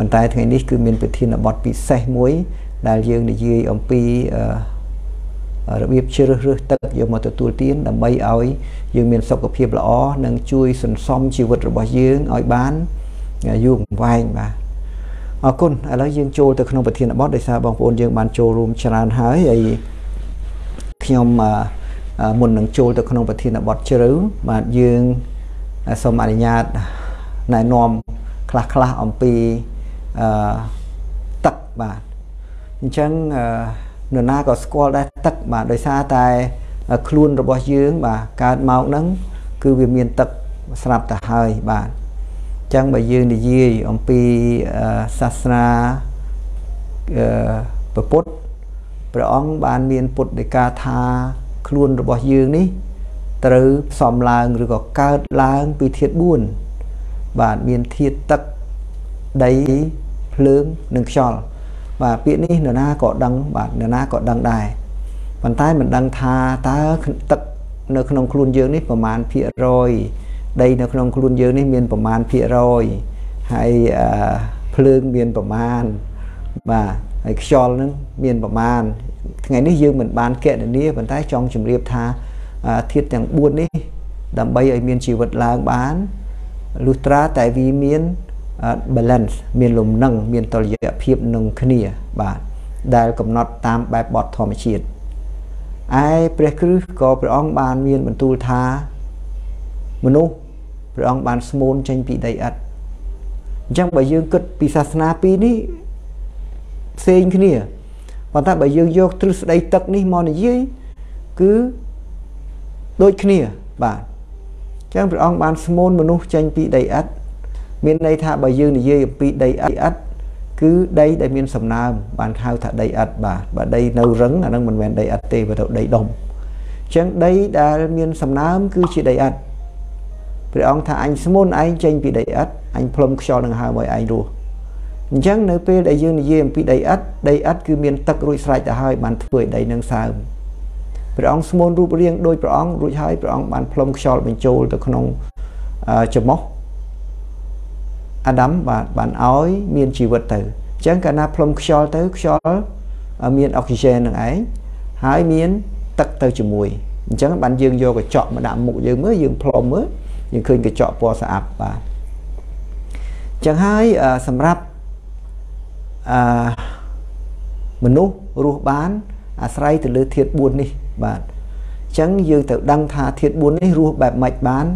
ប៉ុន្តែថ្ងៃនេះគឺមានប្រធានបទពិសេសមួយ ដែលយើងនិយាយអំពីរបៀបជ្រើសរើសទឹកយកមកទទួលទានដើម្បីឲ្យយើងមានសុខភាពល្អនិងជួយសន្សំជីវិតរបស់យើងឲ្យបានយូរអង្វែងបាទអរគុណឥឡូវយើងចូលទៅក្នុងប្រធានបទដោយសារបងប្អូនយើងបានចូលរួមច្រើនហើយហើយខ្ញុំមុននឹងចូលទៅក្នុងប្រធានបទជ្រៅបាទយើងសូមអនុញ្ញាតណែនាំខ្លះខ្លះអំពី អឺទឹកបាទអញ្ចឹងនរណាក៏ស្គាល់ដែរទឹកបាទដោយសារតែខ្លួនរបស់យើងបាទកើតមកហ្នឹងគឺវាមានទឹកស្រាប់ទៅហើយបាទអញ្ចឹងបើយើងនិយាយអំពីសាសនាពុទ្ធព្រះអង្គបានមានពុទ្ធដីកាថាខ្លួនរបស់យើងនេះត្រូវផ្សំឡើងឬក៏កើតឡើងពីធាតុ4បាទមានធាតុទឹកដី ភ្លើងនិងខ្យល់បាទពាក្យនេះនរណាក៏ដឹងបាទនរណាក៏ដឹងដែរប៉ុន្តែមិនដឹងថាតើទឹកនៅក្នុងខ្លួនយើងនេះប្រមាណភាគរយដីនៅក្នុងខ្លួនយើងនេះមានប្រមាណភាគរយហើយភ្លើងមានប្រមាណបាទហើយខ្យល់នឹងមានប្រមាណថ្ងៃនេះយើងមិនបានកណនាប៉ុន្តែចង់ជម្រាបថាធាតុទាំង4នេះដើម្បីឲ្យមានជីវិតឡើងបានលុះត្រាតែវាមាន balance មានលំនឹងមានតុល្យភាពនឹងគ្នាបាទដែលកំណត់តាមបែបបទធម្មជាតិឯព្រះគ្រឹះក៏ព្រះអង្គបានមានបន្ទូលថាមនុស្សព្រះអង្គបានស្មូនចេញពីដីឥដ្ឋអញ្ចឹងបើយើងគិតពីសាសនាពីរនេះផ្សេងគ្នាប៉ុន្តែបើយើងយកទ្រឹស្ដីទឹកនេះមកនិយាយគឺដូចគ្នាបាទអញ្ចឹងព្រះអង្គបានស្មូនមនុស្សចេញពីដីឥដ្ឋ មានន័យថាបើយើងនិយាយអំពីដីឥដ្ឋគឺដីដែលមានសំណើមបានហៅថាដីឥដ្ឋបាទបើដីនៅរឹងអានឹងមិនមែនដីឥដ្ឋទេបើទៅដីដុំអញ្ចឹងដីដែលមានសំណើមគឺជាដីឥដ្ឋព្រះអង្គថាអញស្មុនឯងចេញពីដីឥដ្ឋអញផ្លុំខ្យល់នឹងហើមឲ្យឯងរស់អញ្ចឹងនៅពេលដែលយើងនិយាយអំពីដីឥដ្ឋដីឥដ្ឋគឺមានទឹករួចស្រេចទៅហើយបានធ្វើឲ្យដីនឹងសើមព្រះអង្គស្មូនរូបរាងដោយព្រះអង្គរួចហើយព្រះអង្គបានផ្លុំខ្យល់បញ្ចូលទៅក្នុងច្រមុះ អាដាមបាទបានឲ្យមានជីវិតទៅអញ្ចឹងកាលណាផ្លុំខ្យល់ទៅខ្យល់មានអុកស៊ីហ្សែននឹងឯងហើយមាន ទឹកទៅជាមួយអញ្ចឹងបានយើងយកកញ្ចក់មកដាក់មុខយើងមើលយើងផ្លុំមើលយើងឃើញកញ្ចក់ពណ៌ស្អាតបាទអញ្ចឹងហើយសម្រាប់អឺមនុស្សរស់បាន អាស្រ័យទៅលើធាតុ4នេះបាទអញ្ចឹងយើងទៅដឹងថាធាតុ4នេះរស់បែបម៉េចបាន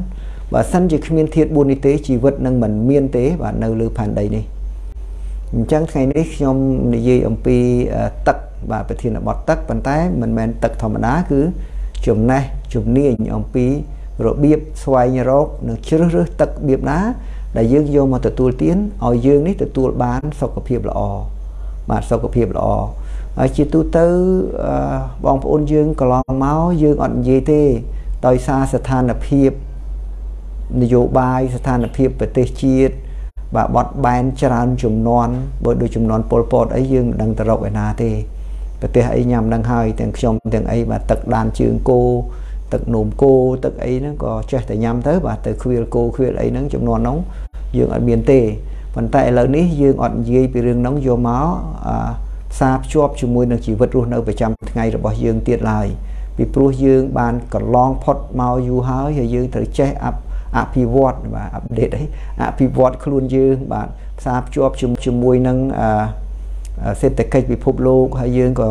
បើសិនជាគ្មានធាតុ4នេះទេជីវិតនឹងមិនមានទេបាទនៅលើផែនដីនេះអញ្ចឹងថ្ងៃនេះខ្ញុំនិយាយអំពីទឹកបាទប្រធានបទទឹកប៉ុន្តែមិនមែនទឹកធម្មតាគឺចំណេះជំនាញអំពីរបៀបស្វែងរកនិងជ្រើសរើសទឹករបៀបណា ដែលយើងយកមកទទួលទានឲ្យយើងនេះទទួលបានសុខភាពល្អបាទសុខភាពល្អហើយជាទូទៅបងប្អូនយើងកន្លងមកយើងអត់និយាយទេ ដោយសារស្ថានភាព នយោបាយស្ថានភាពប្រទេសជាតិបាទបត់បែនច្រើនចំនួនបើដូចចំនួនពលពតអីយើងមិនដឹងទៅរកឯណាទេប្រទេសអីញ៉ាំដឹងហើយទាំងខ្ញុំទាំងអីបាទទឹកដានជើងគោទឹកនោមគោទឹកអីហ្នឹងក៏ចេះតែញ៉ាំទៅបាទទៅខ្វៀលគោខ្វៀលអីហ្នឹងចំនួនហ្នឹងយើងអត់មានទេប៉ុន្តែឥឡូវនេះយើងអត់និយាយពីរឿងហ្នឹងយកមកផ្សារភ្ជាប់ជាមួយនឹងជីវិតរស់នៅប្រចាំថ្ងៃរបស់យើងទៀតឡើយពីព្រោះយើងបានកន្លងផុតមកយូរហើយហើយយើងត្រូវចេះអាប់ អភិវឌ្ឍបាទអាប់ដេតអីអភិវឌ្ឍខ្លួនយើងបាទផ្សារភ្ជាប់ជាមួយនឹងសេដ្ឋកិច្ចពិភពលោកហើយយើងក៏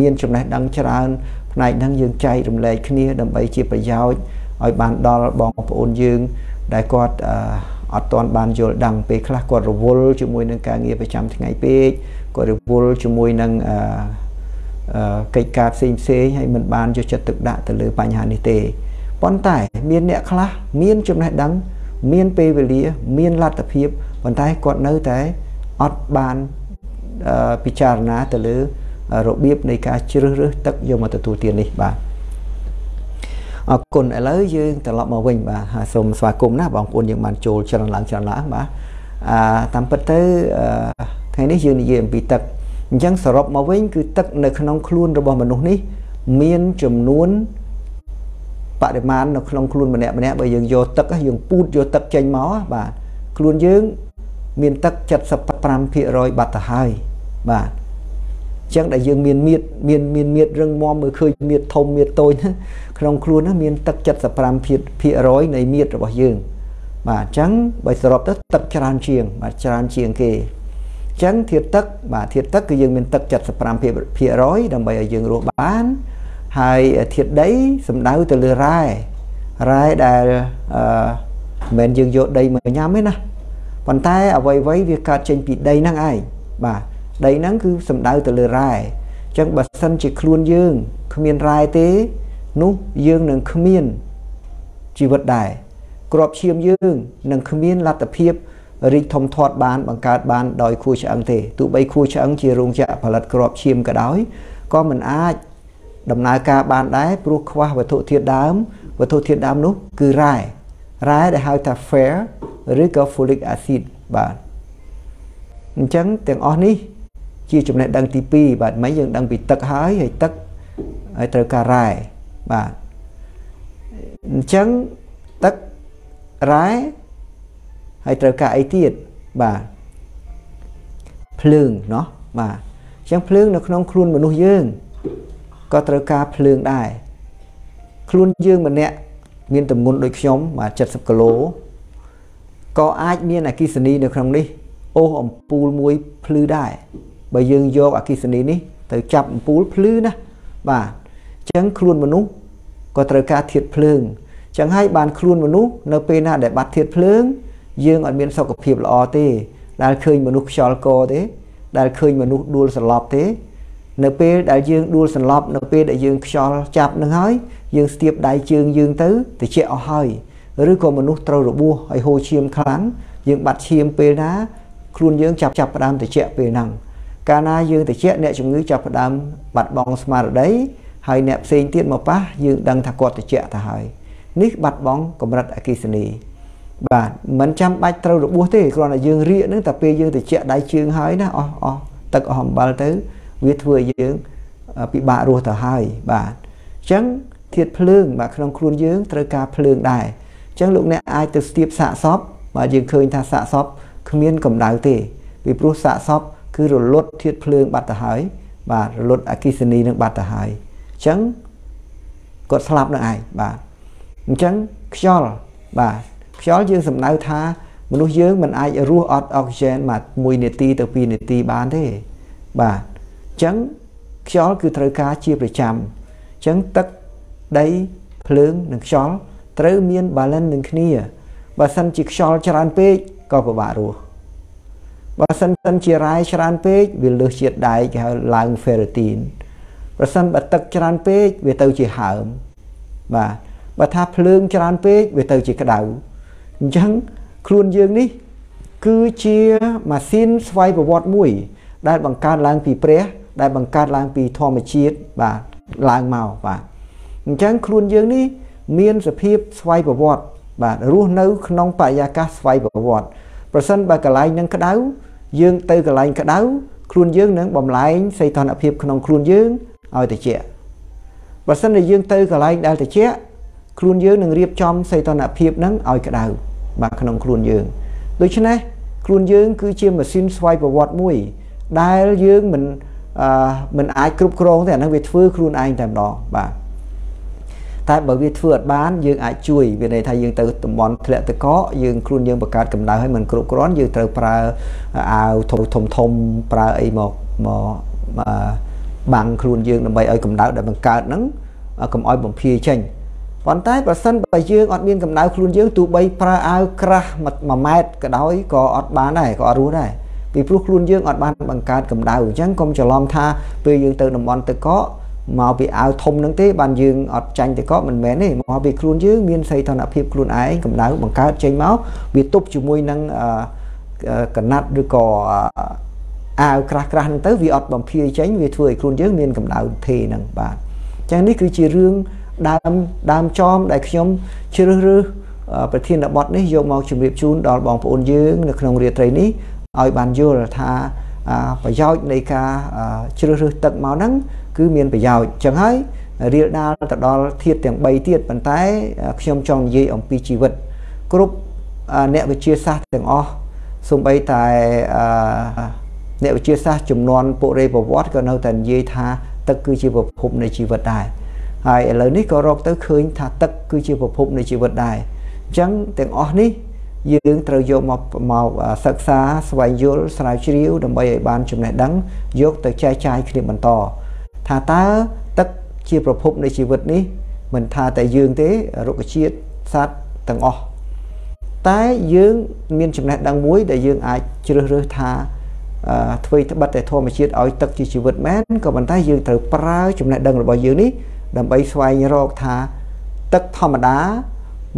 មានចំណេះដឹងច្រើនផ្នែកហ្នឹងយើងចែករំលែកគ្នាដើម្បីជាប្រយោជន៍ឲ្យបានដល់បងប្អូនយើងដែលគាត់អត់ទាន់បានយល់ដឹងពេលខ្លះគាត់រវល់ជាមួយនឹងការងារប្រចាំថ្ងៃពេកគាត់រវល់ជាមួយនឹងកិច្ចការផ្សេងផ្សេងហើយមិនបានយកចិត្តទុកដាក់ទៅលើបញ្ហានេះទេ ប៉ុន្តែមានអ្នកខ្លះមានចំណេះដឹង មានពេលវេលា មានលទ្ធភាពប៉ុន្តែគាត់នៅតែអត់បានពិចារណាទៅលើរបៀបនៃការជ្រើសរើសទឹកយកមកទទួលទាននេះបាទអរគុណឥឡូវយើងត្រឡប់មកវិញបាទសូមស្វាគមន៍ណាបងប្អូនយើងបានចូលច្រើនឡើងច្រើនឡើងបាទអាតាមពិតទៅថ្ងៃនេះយើងនិយាយអំពីទឹកអញ្ចឹងសរុបមកវិញគឺទឹកនៅក្នុងខ្លួនរបស់មនុស្សនេះ មានចំនួន បរិមាណនៅក្នុងខ្លួនម្នាក់ម្នាក់បើយើងយកទឹកយើងពូតយកទឹកចេញមកបាទខ្លួនយើងមានទឹក75%បាត់ទៅហើយបាទអញ្ចឹងដែលយើងមានមៀតមានមានមៀតរឹងមាំមើលឃើញមៀតធំមៀតតូចក្នុងខ្លួននោះមានទឹក75%នៃមៀតរបស់យើងបាទអញ្ចឹងបើសរុបទៅទឹកច្រើនជាង បាទច្រើនជាងគេអញ្ចឹងធាតុទឹកបាទធាតុទឹកគឺយើងមានទឹក75%ដើម្បីឲ្យយើងរស់បាន ហើយធាតុដីសំដៅទៅលើរ៉ែរ៉ែដែលអឺមិនមែនយើងយកដីមកញ៉ាំទេណាប៉ុន្តែអ្វីៗវាកើតចេញពីដីហ្នឹងឯងបាទដីហ្នឹងគឺសំដៅទៅលើរ៉ែអញ្ចឹងបើសិនជាខ្លួនយើងគ្មានរ៉ែទេនោះយើងនឹងគ្មានជីវិតដែរក្របឈាមយើងនឹងគ្មានលទ្ធភាពរីកធំធាត់បានបង្កើតបានដោយខួរឆ្អឹងទេទោះបីខួរឆ្អឹងជារោងចក្រផលិតក្របឈាមក៏ដោយក៏មិនអាច ដំណើរការបានដែរព្រោះខ្វះវត្ថុធាតុដើមវត្ថុធាតុដើមនោះគឺរ៉ែរ៉ែដែលហៅថា fer ឬក៏ folic acid បាទអញ្ចឹងទាំងអស់នេះជាចំណេះដឹងទី2បាទមិនយើងដឹងពីទឹកហើយហើយទឹកហើយត្រូវការរ៉ែបាទអញ្ចឹងទឹករ៉ែហើយត្រូវការអីទៀតបាទភ្លើងเนาะបាទអញ្ចឹងភ្លើងនៅក្នុងខ្លួនមនុស្សយើង ក៏ត្រូវការភ្លើងដែរខ្លួនយើងម្នាក់មានទម្ងន់ដូចខ្ញុំបាទ70គីឡូក៏អាចមានអគិសនីនៅក្នុងនេះអូសអំពូលមួយភ្លឺដែរបើយើងយកអគិសនីនេះទៅចាប់អំពូលភ្លឺណាបាទអញ្ចឹងខ្លួនមនុស្សក៏ត្រូវការធាតុភ្លើងអញ្ចឹងហើយបានខ្លួនមនុស្សនៅពេលណាដែលបាត់ធាតុភ្លើង យើងអត់មានសុខភាពល្អទេដែលឃើញមនុស្សខ្យល់កទេដែលឃើញមនុស្សដួលសន្លប់ទេ នៅពេលដែលយើងដួលសន្លប់នៅពេលដែលយើងខ្យល់ចាប់នឹងហើយយើងស្ទាបដៃជើងយើងទៅតិចអស់ហើយឬក៏មនុស្សត្រូវរបួសហើយហូរឈាមខ្លាំងយើងបាត់ឈាមពេលណាខ្លួនយើងចាប់ចាប់ផ្ដើមតិចពេលហ្នឹងកាលណាយើងតិចអ្នកជំងឺចាប់ផ្ដើមបាត់បង់ស្មារតីហើយអ្នកផ្សេងទៀតមកប៉ះយើងដឹងថាគាត់តិចទៅហើយនេះបាត់បង់កម្រិតអគិសនីបាទមិនចាំបាច់ត្រូវរបួសទេគ្រាន់តែយើងរៀកនឹងតែពេលយើងតិចដៃជើងហើយណាអស់អស់ទឹកអស់អំបិលទៅ វាធ្វើឲ្យយើងពិបាករស់ទៅហើយបាទអញ្ចឹងធាតុភ្លើងបាទក្នុងខ្លួនយើងត្រូវការភ្លើងដែរអញ្ចឹងលោកអ្នកអាចទៅស្ទាបសាកសពបាទយើងឃើញថាសាកសពគ្មានកម្ដៅទេពីព្រោះសាកសពគឺរលត់ធាតុភ្លើងបាត់ទៅហើយបាទរលត់អគិសនីនឹងបាត់ទៅហើយអញ្ចឹងគាត់ស្លាប់នឹងឯងបាទអញ្ចឹងខ្យល់បាទខ្យល់យើងសំដៅថាមនុស្សយើងមិនអាចរស់អត់អុកស៊ីហ្សែនមក1នាទីទៅ2នាទីបានទេបាទអញ្ចឹងខ្យល់គឺត្រូវការជាប្រចាំអញ្ចឹងទឹកដីភ្លើងនិងខ្យល់ត្រូវមាន balance នឹងគ្នាបើសិនជាខ្យល់ច្រើនពេកក៏ពិបាករស់បើសិនសិនជារាយច្រើនពេកវាលើសជាតិដែកគេហៅឡើង ferritin ប្រសិនបើទឹកច្រើនពេកវាទៅជាហើមបាទបើថាភ្លើងច្រើនពេកវាទៅជាក្តៅអញ្ចឹងខ្លួនយើងនេះ គឺជាម៉ាស៊ីនស្វ័យប្រវត្តិមួយ ដែលបង្កើតឡើងពីព្រះ ដែលបង្កើតឡើងពីធម្មជាតិបាទឡើងមកបាទអញ្ចឹងខ្លួនយើងនេះមានសភាពស្វ័យប្រវត្តិបាទរស់នៅក្នុងបរិយាកាសស្វ័យប្រវត្តិប្រសិនបើកន្លែងនឹងក្តៅយើងទៅកន្លែងក្តៅខ្លួនយើងនឹងបំលែងសីតុណ្ហភាពក្នុងខ្លួនយើងឲ្យត្រជាក់បើសិនជាយើងទៅកន្លែងដែលត្រជាក់ខ្លួនយើងនឹងរៀបចំសីតុណ្ហភាពនឹងឲ្យក្តៅបាទក្នុងខ្លួនយើងដូច្នេះខ្លួនយើងគឺជាម៉ាស៊ីនស្វ័យប្រវត្តិមួយ ដែលយើងមិន អឺមិនអាចគ្រប់គ្រងទេអាហ្នឹងវាធ្វើខ្លួនឯងតែម្ដងបាទតែបើវាធ្វើអត់បានយើងអាចជួយវាន័យថាយើងទៅតំបន់ធ្លាក់ទឹកកកយើងខ្លួនយើងបង្កើតកម្ដៅឲ្យมันគ្រប់គ្រាន់យើងត្រូវប្រើអាវធំធំធំប្រើអីមកមកបាំងខ្លួនយើងដើម្បីឲ្យកម្ដៅដែលបង្កើតហ្នឹងកុំឲ្យបំភាយចេញប៉ុន្តែបើសិនបើយើងអត់មានកម្ដៅខ្លួនយើងទោះបីប្រើអាវក្រាស់1ម៉ែត្រក៏ដោយក៏អត់បានដែរក៏អត់រស់ដែរ ពីព្រោះខ្លួនយើងអត់បានបង្កើតកម្ដៅអញ្ចឹងកុំច្រឡំថាពេលយើងទៅតំបន់ទឹកកកមកពីអាវធំនឹងទេបានយើងអត់ចាញ់ទៅក៏មិនមែនទេមកពីខ្លួនយើងមានសីតុណ្ហភាពខ្លួនឯងកម្ដៅបង្កើតចេញមកវាទប់ជាមួយនឹងកណាត់ឬក៏អាវក្រាស់ក្រាស់ហ្នឹងទៅវាអត់បំភាយចេញវាធ្វើឲ្យខ្លួនយើងមានកម្ដៅទេហ្នឹងបាទអញ្ចឹងនេះគឺជារឿងដើមដើមចំដែលខ្ញុំជ្រើសរើសប្រធានបទនេះយកមកជម្រាបជូនដល់បងប្អូនយើងនៅក្នុងរាត្រីនេះ ឲ្យបានយល់ថាប្រយោជន៍នៃការជ្រើសរើសទឹកមកហ្នឹងគឺមានប្រយោជន៍ចឹងហើយរៀលដាលទៅដល់ធាតុទាំង3ទៀតប៉ុន្តែខ្ញុំចង់និយាយអំពីជីវិត គ្រប់អ្នកវិទ្យាសាស្ត្រទាំងអស់សំបីតែអឺអ្នកវិទ្យាសាស្ត្រចំនួនពុរេប្រវត្តិក៏នៅតែនិយាយថាទឹកគឺជាប្រភពនៃជីវិតដែរហើយឥឡូវនេះក៏រកទៅឃើញថាទឹកគឺជាប្រភពនៃជីវិតដែរអញ្ចឹងទាំងអស់នេះ យើងត្រូវយកមកមកសិក្សាស្វែងយល់ស្រាវជ្រាវដើម្បីឲ្យបានចំណេះដឹងយកទៅចែកចាយគ្នាបន្ត ថាតើទឹកជាប្រភពនៃជីវិតនេះ មិនថាតែយើងទេរុក្ខជាតិសត្វទាំងអស់តែយើងមានចំណេះដឹងមួយដែលយើងអាចជ្រើសរើសថាធ្វើត្បិតតែធម្មជាតិឲ្យទឹកជាជីវិតមែនក៏ប៉ុន្តែយើងត្រូវប្រើចំណេះដឹងរបស់យើងនេះដើម្បីស្វែងរកថាទឹកធម្មតា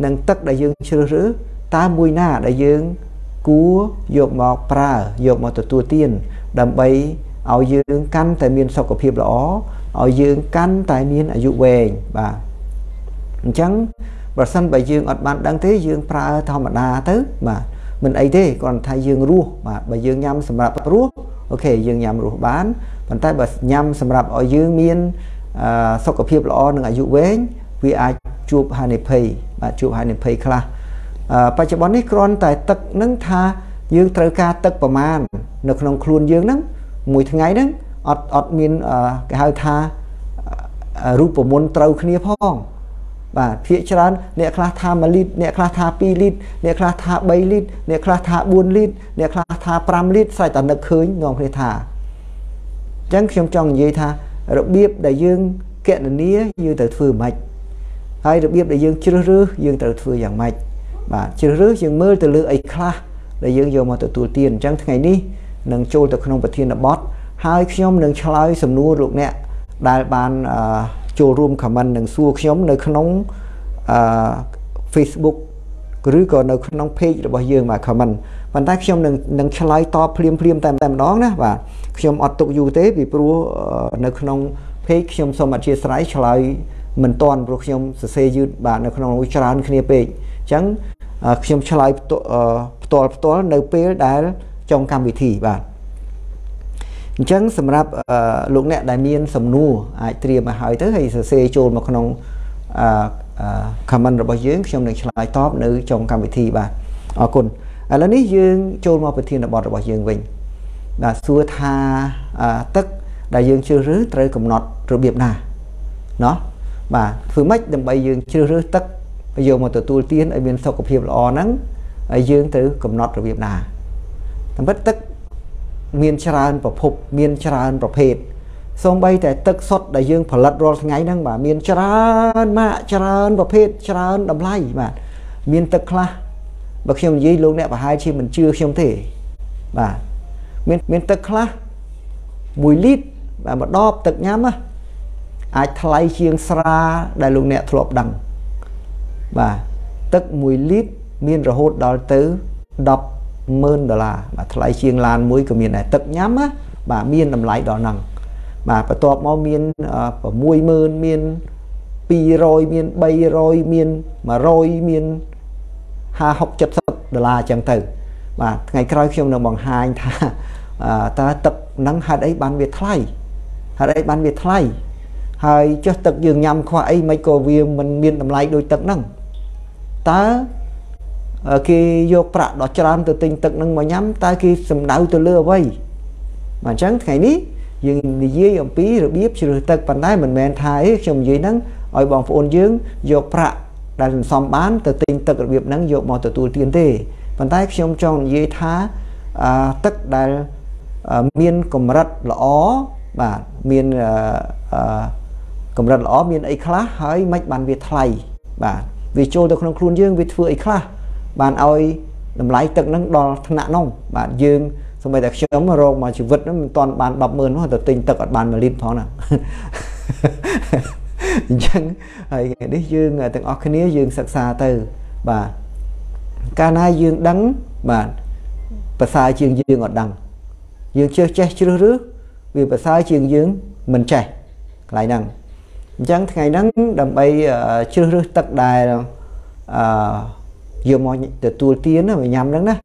និងទឹកដែលយើងជ្រើសរើស តើមួយណាដែលយើងគួរយកមកប្រើយកមកទទួលទាន ដើម្បីឲ្យយើងកាន់តែមានសុខភាពល្អឲ្យយើងកាន់តែមានអាយុវែងបាទអញ្ចឹងបើសិនបើយើងអត់បានដឹងទេយើងប្រើធម្មតាទៅបាទមិនអីទេគ្រាន់តែយើងរស់បាទបើយើងញ៉ាំសម្រាប់រស់អូខេយើងញ៉ាំរស់បានប៉ុន្តែបើញ៉ាំសម្រាប់ឲ្យយើងមានសុខភាពល្អនិងអាយុវែងវាអាចជួបហានិភ័យបាទជួបហានិភ័យខ្លះ បច្ចុប្បន្ននេះគ្រាន់តែទឹកនឹងថាយើងត្រូវការទឹកប្រមាណនៅក្នុងខ្លួនយើងហ្នឹងមួយថ្ងៃហ្នឹងអត់អត់មានគេហៅថារូបមន្តត្រូវគ្នាផងបាទភាកច្រើនអ្នកខ្លះថា1លីត្រអ្នកខ្លះថា2លីត្រអ្នកខ្លះថា3លីត្រអ្នកខ្លះថា4លីត្រអ្នកខ្លះថា5លីត្រស្រេចតែនឹកឃើញនាំគ្នាថាអញ្ចឹងខ្ញុំចង់និយាយថារបៀបដែលយើងកណនាយើងត្រូវធ្វើម៉េចហើយរបៀបដែលយើងជ្រើសរើសយើងត្រូវធ្វើយ៉ាងម៉េច បាទជ្រើសរើសយើងមើលទៅលើអីខ្លះដែលយើងយកមកទទួលទានអញ្ចឹងថ្ងៃនេះនឹងចូលទៅក្នុងប្រធានបទហើយខ្ញុំនឹងឆ្លើយសំណួរលោកអ្នកដែលបានចូលរួម comment និងសួរខ្ញុំនៅក្នុងអឺ Facebook ឬក៏នៅក្នុង page របស់យើងបាទ comment ប៉ុន្តែខ្ញុំនឹងនឹងឆ្លើយតបភ្លាមភ្លាមតែតែម្ដងណាបាទខ្ញុំអត់ទុកយូរទេពីព្រោះនៅក្នុង page ខ្ញុំសូមអធិស្ឋានឆ្លើយមិនតាន់ព្រោះខ្ញុំសរសេរយឺតបាទនៅក្នុងច្រើនគ្នាពេកអញ្ចឹង ខ្ញុំឆ្លើយផ្ទាល់ផ្ទាល់នៅពេលដែលចុងកម្មវិធីបាទអញ្ចឹងសម្រាប់លោកអ្នកដែលមានសំណួរអាចត្រៀមមកហើយទៅហើយសរសេរចូលមកក្នុងអឺ comment របស់យើងខ្ញុំនឹងឆ្លើយតបនៅចុងកម្មវិធីបាទអរគុណឥឡូវនេះយើងចូលមកប្រធានបទរបស់យើងវិញបាទសួរថាទឹកដែលយើងជ្រើសរើសត្រូវកំណត់របៀបណាណោះបាទធ្វើម៉េចដើម្បីយើងជ្រើសរើសទឹក យកមកទទួលទានឲ្យមានសុខភាពល្អហ្នឹងហើយយើងត្រូវកំណត់របៀបណាតាមពិតទឹកមានច្រើនប្រភពមានច្រើនប្រភេទសូម្បីតែទឹកសុទ្ធដែលយើងផលិតរាល់ថ្ងៃហ្នឹងបាទមានច្រើនម៉ាកច្រើនប្រភេទច្រើនតម្លៃបាទមានទឹកខ្លះបើខ្ញុំនិយាយលោកអ្នកប្រហែលជាមិនជឿខ្ញុំទេបាទមានមានទឹកខ្លះ1លីត្របាទមួយដបទឹកញ៉ាំណាអាចថ្លៃជាងស្រាដែលលោកអ្នកធ្លាប់ដឹង បាទទឹក1លីត្រមានរហូតដល់ទៅ10 10000ដុល្លារបាទថ្លៃជាងឡានមួយក៏មានដែរទឹកញ៉ាំណាបាទមានតម្លៃដល់ហ្នឹងបាទបន្ទាប់មកមាន60000មាន200មាន300មាន100មាន50 60ដុល្លារអញ្ចឹងទៅ បាទថ្ងៃក្រោយខ្ញុំនឹងបង្ហាញថាតើទឹកហ្នឹងហេតុអីបានវាថ្លៃហេតុអីបានវាថ្លៃហើយចុះទឹកយើងញ៉ាំខ្វះអីមិនក៏វាមិនមានតម្លៃដូចទឹកហ្នឹង តើគេយកប្រាក់ដ៏ច្រើនទៅទិញទឹកនឹងមកញ៉ាំតើគេសំដៅទៅលើអ្វីបាទអញ្ចឹងថ្ងៃនេះយើងនិយាយអំពីរបៀបជ្រើសទឹកប៉ុន្តែមិនមែនថាអីខ្ញុំនិយាយហ្នឹងឲ្យបងប្អូនយើងយកប្រាក់ដែលសន្សំបានទៅទិញទឹករបៀបហ្នឹងយកមកទទួលទានទេប៉ុន្តែខ្ញុំចង់និយាយថាទឹកដែលមានកម្រិតល្អបាទមានកម្រិតល្អមានអីខ្លះហើយមិនបានវាថ្លៃបាទ វាចូលទៅក្នុងខ្លួនយើងវាធ្វើអីខ្លះបានឲ្យតម្លៃទឹកហ្នឹងដល់ថ្នាក់នោះបាទយើងសូម្បីតែខ្ញុំរកមកជីវិតហ្នឹងមិនទាន់បាន100000នោះទៅទិញទឹកអត់បាន1លីត្រផងណាអញ្ចឹងហើយនេះយើងទាំងអស់គ្នាយើងសិក្សាទៅបាទកាលណាយើងដឹងបាទប្រសើរជាងយើងអត់ដឹងយើងចេះចេះជ្រើសរើសវាប្រសើរជាងយើងមិនចេះកន្លែងហ្នឹង អញ្ចឹងថ្ងៃហ្នឹងដើម្បីជ្រើសរើសទឹកដែលអឺយកមកទទួលទានញ៉ាំហ្នឹងណា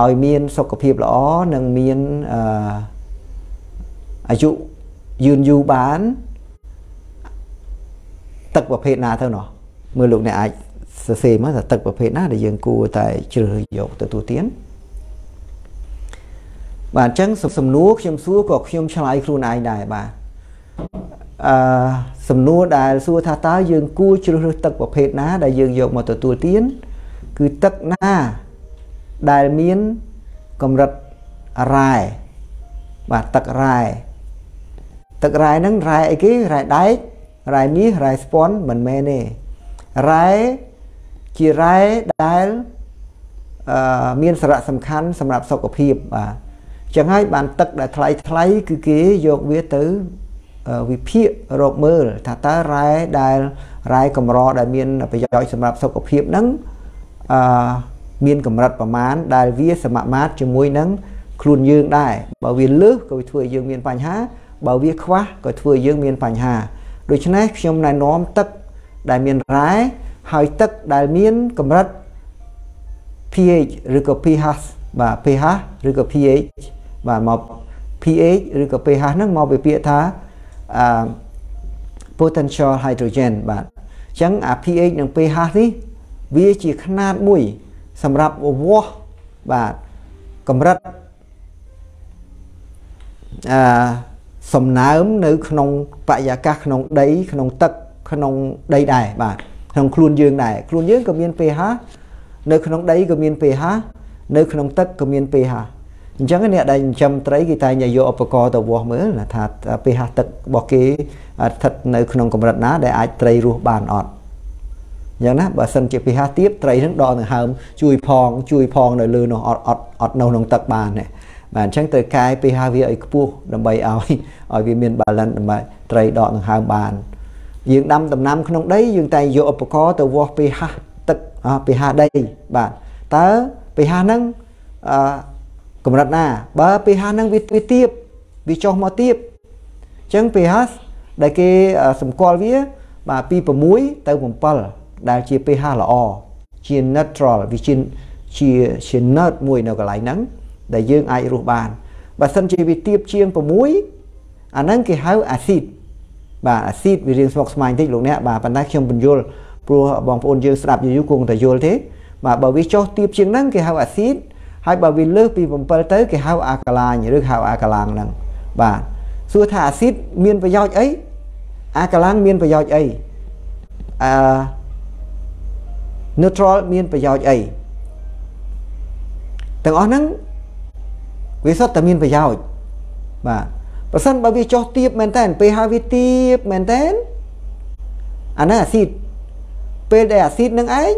ឲ្យមានសុខភាពល្អនិងមានអឺអាយុយឺនយូរបានទឹកប្រភេទណាទៅណោះមើលលោកអ្នកអាចសរសេរមកថាទឹកប្រភេទណាដែលយើងគួរតែជ្រើសយកទទួលទានបាទអញ្ចឹងសំណួរខ្ញុំសួរក៏ខ្ញុំឆ្លើយខ្លួនឯងដែរបាទ អឺសំណួរដែលសួរថាតើយើងគួរជ្រើសរើសទឹកប្រភេទណាដែលយើងយកមកទទួលទានគឺទឹកណាដែលមានកម្រិតរ៉ែបាទទឹករ៉ែទឹករ៉ែហ្នឹងរ៉ែអីគេរ៉ែដែករ៉ែមាសរ៉ែស្ពាន់មិនមែនទេរ៉ែជារ៉ែដែលអឺមានសារៈសំខាន់សម្រាប់សុខភាពបាទចឹងហើយបានទឹកដែលថ្លៃថ្លៃគឺគេយកវាទៅ វិភាគរកមើលថាតើរ៉ែដែលរ៉ែកម្រដែលមានប្រយោជន៍សម្រាប់សុខភាពហ្នឹងអឺមានកម្រិតប្រមាណដែលវាសមមាត្រជាមួយនឹងខ្លួនយើងដែរបើវាលើសក៏វាធ្វើឲ្យយើងមានបញ្ហា បើវាខ្វះក៏ធ្វើឲ្យយើងមានបញ្ហាដូច្នេះខ្ញុំណែនាំទឹកដែលមានរ៉ែហើយទឹកដែលមានកម្រិត pH ឬក៏ pH បាទ pH ឬក៏ pH បាទមក pH ឬក៏ pH ហ្នឹងមកពីពាក្យថាអឺ potential hydrogen បាទអញ្ចឹងអា pH និង pH នេះវាជាຂະຫນាតមួយសម្រាប់វាស់បាទកម្រិតអឺសំណើមនៅក្នុងបរិយាកាសក្នុងដី ក្នុងទឹកក្នុងដីដែរបាទក្នុងខ្លួនយើងដែរខ្លួនយើងក៏មាន pH នៅក្នុងដីក៏មាន pH នៅក្នុងទឹកក៏មាន pH អញ្ចឹងអ្នកដែលចិញ្ចឹមត្រីគេតែងយកឧបករណ៍ទៅវាស់មើលថា pH ទឹករបស់គេស្ថិតនៅក្នុងកម្រិតណាដែលអាចត្រីរស់បានអត់អញ្ចឹងណាបើសិនជា pH ទាបត្រីនឹងដកដង្ហើមជួយផងជួយផងនៅលើនោះអត់អត់អត់នៅក្នុងទឹកបានទេបាទអញ្ចឹងត្រូវកែ pH វាឲ្យខ្ពស់ដើម្បីឲ្យឲ្យវាមាន balance ដើម្បីត្រីដកដង្ហើមបានយើងដាំដំណាំក្នុងដីយើងតែយកឧបករណ៍ទៅវាស់ pH ទឹក pH ដីបាទតើ pH ហ្នឹងអឺ កម្រិតណា បើ pH ហ្នឹងវាវាទៀបវាចុះមកទៀបអញ្ចឹង pH ដែលគេសម្គាល់វា បាទពី6ទៅ7ដែលជា pH ល្អជា neutral វាជាជាជា nerd មួយនៅកន្លែងហ្នឹងដែលយើងអាចរស់បានបើសិនជាវាទៀបជាង6អាហ្នឹងគេហៅអាស៊ីតបាទអាស៊ីតវារៀងស្មុគស្មាញតិចលោកអ្នកបាទប៉ុន្តែខ្ញុំបញ្យល់ព្រោះបងប្អូនយើងស្ដាប់យូរគង់តែយល់ទេបាទបើវាចុះទៀបជាងហ្នឹងគេហៅអាស៊ីត ហើយបើវាលើសពី7ទៅគេហៅអាកាឡាញឬហៅអាកាឡាងហ្នឹងបាទសួរថាអាស៊ីតមានប្រយោជន៍អីអាកាឡាងមានប្រយោជន៍អីអឺ neutral មានប្រយោជន៍អីទាំងអស់ហ្នឹងវាសុទ្ធតែមានប្រយោជន៍បាទប្រសិនបើវាចុះទៀបមែនតើពេលហើយវាទៀបមែនតើអាហ្នឹងអាស៊ីតពេលដែលអាស៊ីតនឹងឯង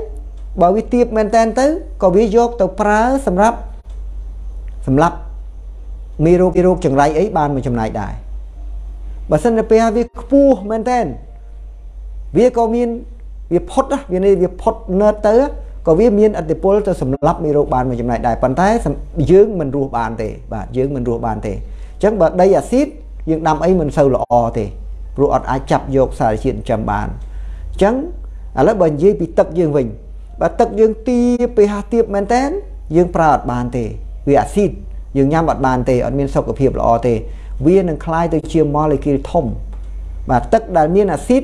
បើវាទៀបមែនតើទៅក៏វាយកទៅប្រើសម្រាប់សម្រាប់មេរោគរោគចង្រៃអីបានមួយចំណែកដែរបើសិនទៅពេលវាខ្ពស់មែនតើវាក៏មានវាផុតវានេះវាផុតណឺតទៅក៏វាមានអតិពលទៅសម្លាប់មេរោគបានមួយចំណែកដែរប៉ុន្តែយើងមិនរស់បានទេបាទយើងមិនរស់បានទេអញ្ចឹងបើដីអាស៊ីតយើងដាំអីមិនសូវល្អទេព្រោះអត់អាចចាប់យកសារជាតិចិញ្ចឹមបានអញ្ចឹងឥឡូវបើនិយាយពីទឹកយើងវិញ បើទឹកយើងទាប pH ទាបមែនតើយើងប្រើអត់បានទេវាអាស៊ីតយើងញ៉ាំអត់បានទេអត់មានសុខភាពល្អទេ វានឹងคล้ายទៅជា molecule ធំបាទទឹកដែលមានអាស៊ីត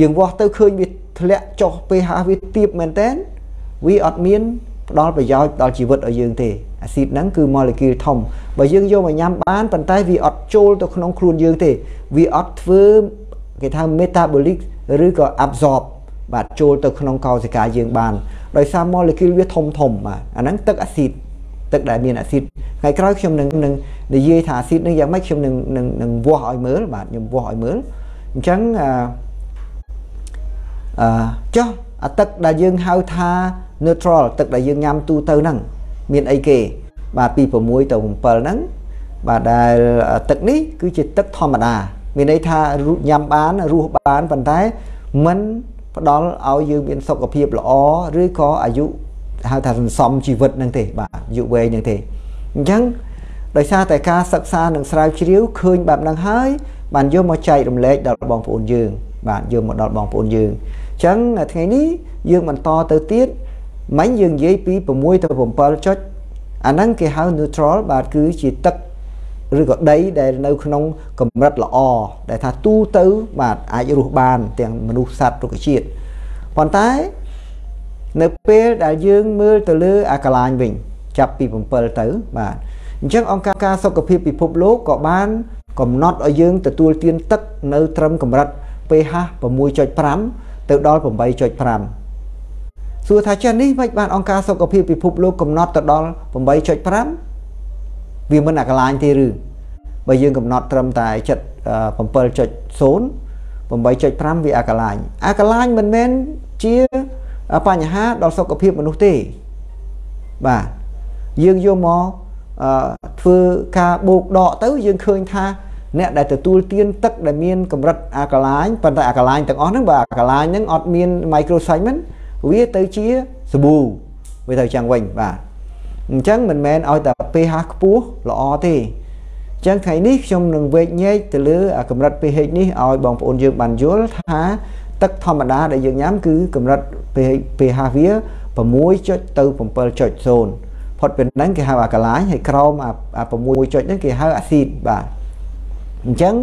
យើងវាស់ទៅឃើញវាធ្លាក់ចុះ pH វាទាបមែនតើវាអត់មានផ្ដល់ប្រយោជន៍ដល់ជីវិតឲ្យយើងទេអាស៊ីតហ្នឹងគឺ molecule ធំបើយើងយកមកញ៉ាំបានប៉ុន្តែវាអត់ចូលទៅក្នុងខ្លួនយើងទេវាអត់ធ្វើគេថា metabolic ឬក៏ absorb បាទចូលទៅក្នុងកោសិកាយើងបានដោយសារ molecule វាធំធំបាទអាហ្នឹងទឹកអាស៊ីតទឹកដែលមានអាស៊ីតថ្ងៃក្រោយខ្ញុំនឹងនឹងនិយាយថាអាស៊ីតនឹងយ៉ាងម៉េចខ្ញុំនឹងនឹងនឹងវាស់ឲ្យមើលបាទខ្ញុំវាស់ឲ្យមើលអញ្ចឹងអឺអឺចុះអាទឹកដែលយើងហៅថា neutral ទឹកដែលយើងញ៉ាំទូទៅហ្នឹងមានអីគេ បាទពី6ទៅ7ហ្នឹងបាទដែលទឹកនេះគឺជាទឹកធម្មតា មានន័យថាញ៉ាំបានរស់បានប៉ុន្តែមិន ផ្ដល់ឲ្យយើងមានសុខភាពល្អឬក៏អាយុហៅថាសន្សំជីវិតនឹងទេបាទអាយុវែងនឹងទេអញ្ចឹងដោយសារតែការសិក្សានិងស្រាវជ្រាវឃើញបែបហ្នឹងហើយបានយកមកចែករំលែកដល់បងប្អូនយើង បាទយកមកដល់បងប្អូនយើងអញ្ចឹងថ្ងៃនេះយើងបន្តទៅទៀតមិញយើងនិយាយពី6ទៅ7ចុចអាហ្នឹងគេហៅ neutral បាទគឺជាទឹក ឬក៏ដីដែលនៅក្នុងកម្រិតល្អដែលថាទូទៅ បាទអាចរស់បាន ទាំងមនុស្សសត្វរុក្ខជាតិប៉ុន្តែ នៅពេលដែលយើងមើលទៅលើអាកាឡាញវិញ ចាប់ពី7ទៅ បាទអញ្ចឹងអង្គការសុខភាពពិភពលោកក៏បាន កំណត់ឲ្យយើងទទួលទានទឹកនៅត្រឹមកម្រិត pH 6.5ទៅដល់8.5សួរថាចេះនេះមិនបានអង្គការសុខភាពពិភពលោកកំណត់ទៅដល់8.5 វាមិនអាកលាញទេឬបើយើងកំណត់ត្រឹមតែ7.0 8.5វាអាកាឡាញអាកាឡាញមិនមែនជាបញ្ហាដល់សុខភាពមនុស្សទេបាទយើងយកមកធ្វើការបូកដកទៅយើងឃើញថាអ្នកដែលទទួលទានទឹកដែលមានកម្រិតអាកាឡាញប៉ុន្តែអាកាឡាញទាំងអស់ហ្នឹងបើអាកាឡាញហ្នឹងអត់មាន microcycline វាទៅជាសាប៊ូវាទៅចាំងវិញបាទ អញ្ចឹងមិនមែនឲ្យតែ pH ខ្ពស់ល្អទេចឹងថ្ងៃនេះខ្ញុំនឹងវេកញែកទៅលើកម្រិត pH នេះឲ្យបងប្អូនយើងបានយល់ថាទឹកធម្មតាដែលយើងញ៉ាំគឺកម្រិត pH វា6ចុចទៅ7.0ផុតពីហ្នឹងគេហៅអាកាឡាញហើយក្រោមអា6ចុចហ្នឹងគេហៅអាស៊ីតបាទអញ្ចឹង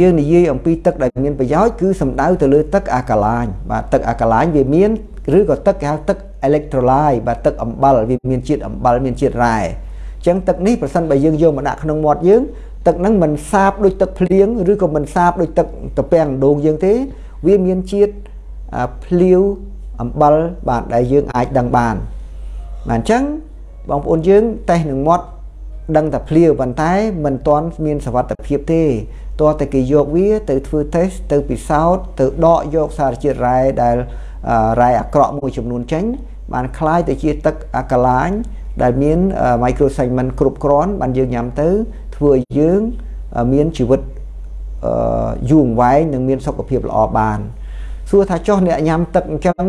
យើងនិយាយអំពីទឹកដែលមានប្រយោជន៍គឺសំដៅទៅលើទឹកអាកាឡាញបាទទឹកអាកាឡាញវាមានឬក៏ទឹកគេហៅទឹក electrolyte បាទទឹកអំបិលវាមានជាតិអំបិលមានជាតិរ៉ែចឹងទឹកនេះប្រសិនបើយើងយកមកដាក់ក្នុងមាត់យើងទឹកហ្នឹងមិនសាបដូចទឹកភ្លៀងឬក៏មិនសាបដូចទឹកត្រពាំងដូងយើងទេ វាមានជាតិភ្លាវអំបិលបាទដែលយើងអាចដឹងបានបាទអញ្ចឹងបងប្អូនយើងតេស្តនឹងមាត់ដឹងតែភ្លាវប៉ុន្តែមិនទាន់មានសវត្ថភាពទេតើតែគេយកវាទៅធ្វើតេស្តទៅពិសោធន៍ទៅដកយកសារជាតិរ៉ែដែលរ៉ែអាក្រក់មួយចំនួនចេញ បានคล้ายទៅជាទឹកអាកាឡាញដែលមាន microsegment គ្រប់គ្រាន់បានយើងញ៉ាំទៅធ្វើឲ្យយើងមានជីវិតយូរអង្វែងនិងមានសុខភាពល្អបានសួរថាចុះអ្នកញ៉ាំទឹកអញ្ចឹង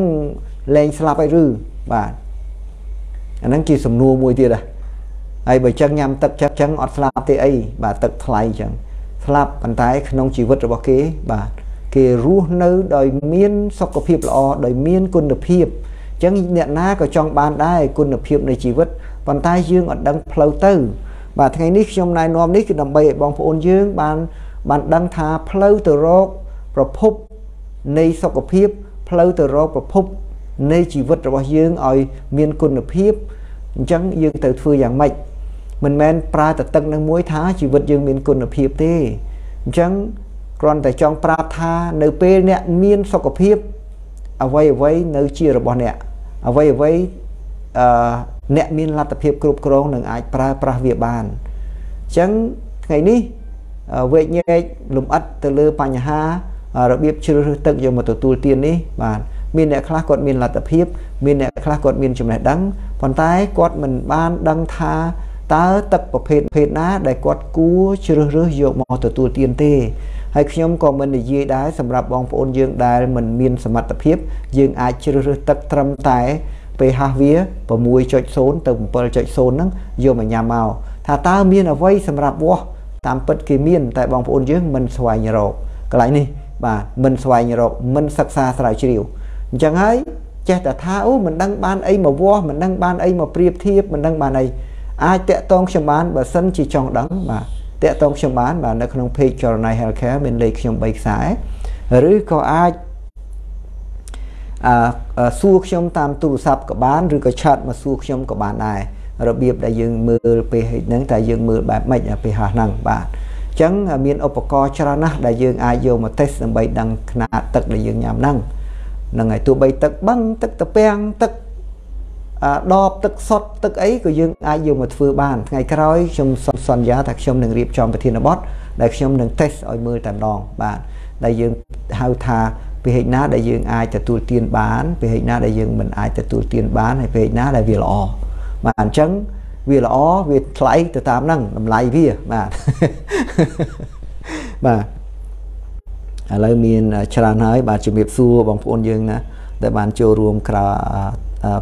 លែងស្លាប់ហើយឬបាទអាហ្នឹងជាសំណួរមួយទៀតដែរហើយបើចឹងញ៉ាំទឹកចឹងចឹងអត់ស្លាប់ទេអីបាទទឹកថ្លៃចឹងស្លាប់ប៉ុន្តែក្នុងជីវិតរបស់គេបាទគេរស់នៅដោយមានសុខភាពល្អដោយមានគុណភាពអញ្ ចឹងអ្នកណាក៏ចង់បានដែរគុណភាពនៃជីវិតប៉ុន្តែយើងអត់ដឹងផ្លូវទៅ បាទថ្ងៃនេះខ្ញុំណែនាំនេះគឺដើម្បីឲ្យបងប្អូនយើងបានបានដឹងថាផ្លូវទៅរកប្រភពនៃសុខភាពផ្លូវទៅរកប្រភពនៃជីវិតរបស់យើងឲ្យមានគុណភាពអញ្ចឹងយើងទៅធ្វើយ៉ាងម៉េចមិនមែនប្រើតែទឹកនឹងមួយថាជីវិតយើងមានគុណភាពទេអញ្ចឹងគ្រាន់តែចង់ប្រាប់ថានៅពេលអ្នកមានសុខភាពអ្វីអ្វីនៅជារបស់អ្នក អ្វីអ្វីអឺអ្នកមានលទ្ធភាពគ្រប់គ្រងនឹងអាចប្រើប្រាស់វាបានអញ្ចឹងថ្ងៃនេះវេកញែកលំអិតទៅលើបញ្ហារបៀបជ្រើសរើសទឹកយកមកទទួលទាននេះបាទមានអ្នកខ្លះគាត់មានលទ្ធភាព មានអ្នកខ្លះគាត់មានចំណេះដឹងប៉ុន្តែគាត់មិនបានដឹងថាតើទឹកប្រភេទភេទណាដែលគាត់គួរជ្រើសរើសយកមកទទួលទានទេ ហើយខ្ញុំក៏មិននិយាយដែរសម្រាប់បងប្អូនយើងដែលមិនមានសមត្ថភាព យើងអាចជ្រើសរើសទឹកត្រឹមតែ pH វា6.0ទៅ7.0ហ្នឹងយកមកញ៉ាំមកថាតើមានអ្វីសម្រាប់វាស់តាមពិតគេមាន តែបងប្អូនយើងមិនស្វែងរកកន្លែងនេះបាទមិនស្វែងរកមិនសិក្សាស្រាវជ្រាវអញ្ចឹងហើយចេះតែថាអូមិនដឹងបានអីមកវាស់មិនដឹងបានអីមកប្រៀបធៀបមិនដឹងបានអីអាចតាក់ទងខ្ញុំបានបើសិនជាចង់ដឹងបាទ តាក់ទងខ្ញុំបានបាទនៅក្នុង page Journey Healthcare មានលេខខ្ញុំ3ខ្សែឬក៏អាចអឺសួរខ្ញុំតាមទូរស័ព្ទក៏បានឬក៏ឆាតមកសួរខ្ញុំក៏បានដែររបៀបដែលយើងមើលពេលហ្នឹងតែយើងមើលបែបម៉េចពេលហោះហ្នឹងបាទអញ្ចឹងមានឧបករណ៍ច្រើនណាស់ដែលយើងអាចយកមកតេស្តដើម្បីដឹងຂະຫນាតទឹកដែលយើងញ៉ាំហ្នឹងហ្នឹងហើយទោះបីទឹកបឹងទឹកត្រពាំងទឹក ដបទឹកសុតទឹកអីក៏យើងអាចយកមកធ្វើបានថ្ងៃក្រោយខ្ញុំសន្យាថាខ្ញុំនឹងរៀបចំប្រធានបទដែលខ្ញុំនឹងតេស្តឲ្យមើលតែម្ដងបាទដែលយើងហៅថាពីហេតុណាដែលយើងអាចទទួលទានបានពីហេតុណាដែលយើងមិនអាចទទួលទានបានហើយពីហេតុណាដែលវាល្អបាទអញ្ចឹងវាល្អវាថ្លៃទៅតាមហ្នឹងតម្លៃវាបាទបាទឥឡូវមានច្រើនហើយបាទជំរាបសួរបងប្អូនយើងណាដែលបានចូលរួមក្រៅ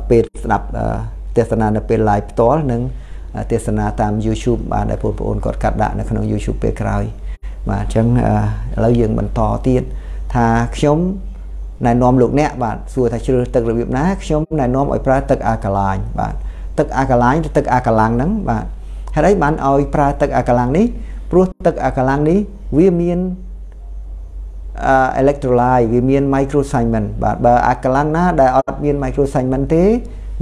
ពេលស្ដាប់ទេសនានៅពេល live ផ្ទាល់និងទេសនាតាម YouTube បាទដែលបងប្អូនគាត់កាត់ដាក់នៅក្នុង YouTube ពេលក្រោយបាទអញ្ចឹងឥឡូវយើងបន្តទៀតថាខ្ញុំណែនាំលោកអ្នកបាទសួរថាជ្រើសទឹករបៀបណាខ្ញុំណែនាំឲ្យប្រើទឹកអាកាឡាញបាទទឹកអាកាឡាញឬទឹកអាកាឡាំងហ្នឹងបាទហេតុអីបានឲ្យប្រើទឹកអាកាឡាំងនេះព្រោះទឹកអាកាឡាំងនេះវាមានអឺ electrolyte វាមាន microcyclement បាទបើអាកាឡាំងណាដែលអត់មាន microcyclement ទេ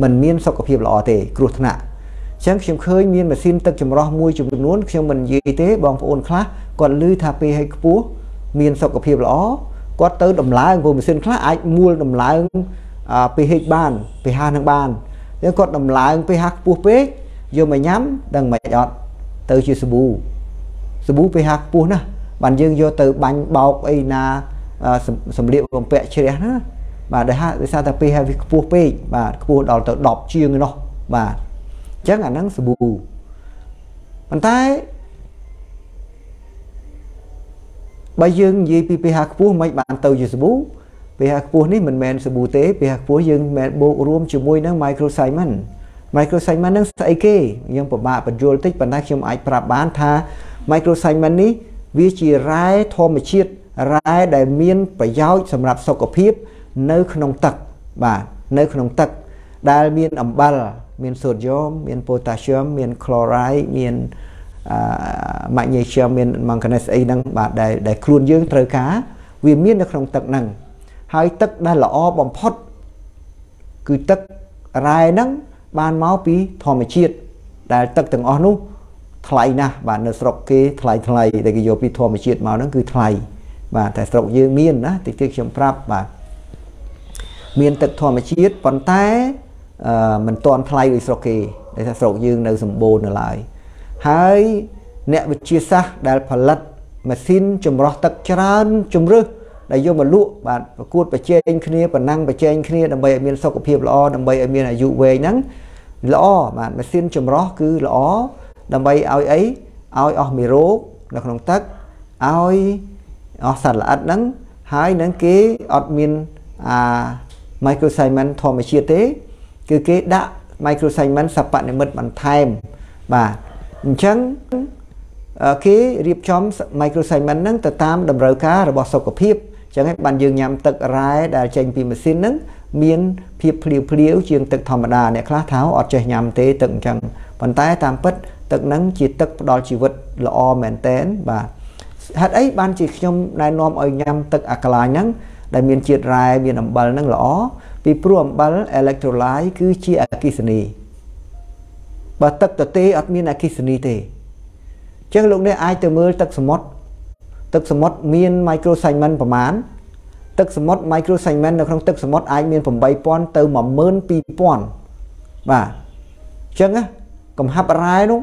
มันមានសុខភាពល្អទេ គ្រោះថ្នាក់អចឹងខ្ញុំឃើញមានម៉ាស៊ីនទឹកចម្រោះមួយចំនួនខ្ញុំមិននិយាយទេបងប្អូនខ្លះគាត់ឮថាពេលឲ្យខ្ពស់មានសុខភាពល្អគាត់ទៅដំឡើងព្រោះម៉ាស៊ីនខ្លះអាចមួលដំឡើង pH បាន pH នឹងបានចឹងគាត់ដំឡើង pH ខ្ពស់ពេកយកមកញ៉ាំដឹងមិនអត់ទៅជាសាប៊ូសាប៊ូ pH ខ្ពស់ណាស់ បានយើងយកទៅបាញ់បោកអីណាសម្លៀកបំពាក់ជ្រះណាបាទដោយហាដោយសារតែ pH វាខ្ពស់ពេកបាទខ្ពស់ដល់ទៅ10ជាងឯនោះបាទអញ្ចឹងអាហ្នឹងសាប៊ូប៉ុន្តែបើយើងនិយាយពី pH ខ្ពស់មិនបានទៅជាសាប៊ូ pH ខ្ពស់នេះមិនមែនសាប៊ូទេ pH ខ្ពស់យើងមិនបូករួមជាមួយនឹង microsimon microsimon នឹងស្អីគេយើងពិបាកបញ្យល់តិចប៉ុន្តែខ្ញុំអាចប្រាប់បានថា microsimon នេះ វាជារ៉ែធម្មជាតិរ៉ែដែលមានប្រយោជន៍សម្រាប់សុខភាព នៅក្នុងទឹកបាទនៅក្នុងទឹក ដែលមានអំបិលមានសូដ្យូមមានប៉ូតាស្យូមមានក្លរ៉ៃមានអឺម៉ាក់ញ៉េស្យូមមានម៉ង់កាណេសអីហ្នឹងបាទដែលដែលខ្លួនយើងត្រូវការ វាមាននៅក្នុងទឹកហ្នឹងហើយទឹកដែលល្អបំផុត គឺទឹករ៉ែហ្នឹងបានមកពីធម្មជាតិដែលទឹកទាំងអស់នោះ ថ្លៃណាស់បាទនៅស្រុកគេថ្លៃថ្លៃដែលគេយកពីធម្មជាតិមកហ្នឹងគឺថ្លៃបាទតែស្រុកយើងមានណាតិចតិចខ្ញុំប្រាប់បាទមានទឹកធម្មជាតិប៉ុន្តែអឺមិនទាន់ថ្លៃដូចស្រុកគេដែលថាស្រុកយើងនៅសម្បូរនៅឡើយហើយអ្នកវិទ្យាសាស្ត្រដែលផលិតម៉ាស៊ីនចម្រោះទឹកច្រើនជំរឹះដែលយកមកលក់បាទប្រកួតប្រជែងគ្នាប្រណាំងប្រជែងគ្នាដើម្បីឲ្យមានសុខភាពល្អដើម្បីឲ្យមានអាយុវែងហ្នឹងល្អបាទម៉ាស៊ីនចម្រោះគឺល្អ ដើម្បីឲ្យអីឲ្យអស់មេរោគនៅក្នុងទឹកឲ្យអស់សត្វល្អិតហ្នឹងហើយនឹងគេអត់មានអា microsimon ធម្មជាតិទេ គឺគេដាក់ microsimon សពនិមិត្តបន្ថែមបាទអញ្ចឹងគេរៀបចំ microsimon ហ្នឹងទៅតាមតម្រូវការរបស់សុខភាពចឹងហើយបានយើងញ៉ាំទឹករ៉ែដែលចេញពីម៉ាស៊ីនហ្នឹងមានភាពភ្លាវភ្លាវជាងទឹកធម្មតាអ្នកខ្លះថាអត់ចេះញ៉ាំទេទឹកអញ្ចឹងប៉ុន្តែតាមពិត ទឹកហ្នឹងជាទឹកផ្ដល់ជីវិតល្អមែនតែនបាទហេតុអីបានជាខ្ញុំណែនាំឲ្យញ៉ាំទឹកអាក្លាញហ្នឹងដែលមានជាតិរ៉ែមានអំបិលហ្នឹងល្អពីព្រោះអំបិល electrolyte គឺជាអគិសនីបើទឹកទទេអត់មានអគិសនីទេអញ្ចឹងលោកអ្នកអាចទៅមើលទឹកសមុទ្រទឹកសមុទ្រមាន microsimon ប្រមាណទឹកសមុទ្រ microsimon នៅក្នុងទឹកសមុទ្រអាចមាន8000ទៅ12000បាទអញ្ចឹងណា កំហាប់រ៉ែនោះ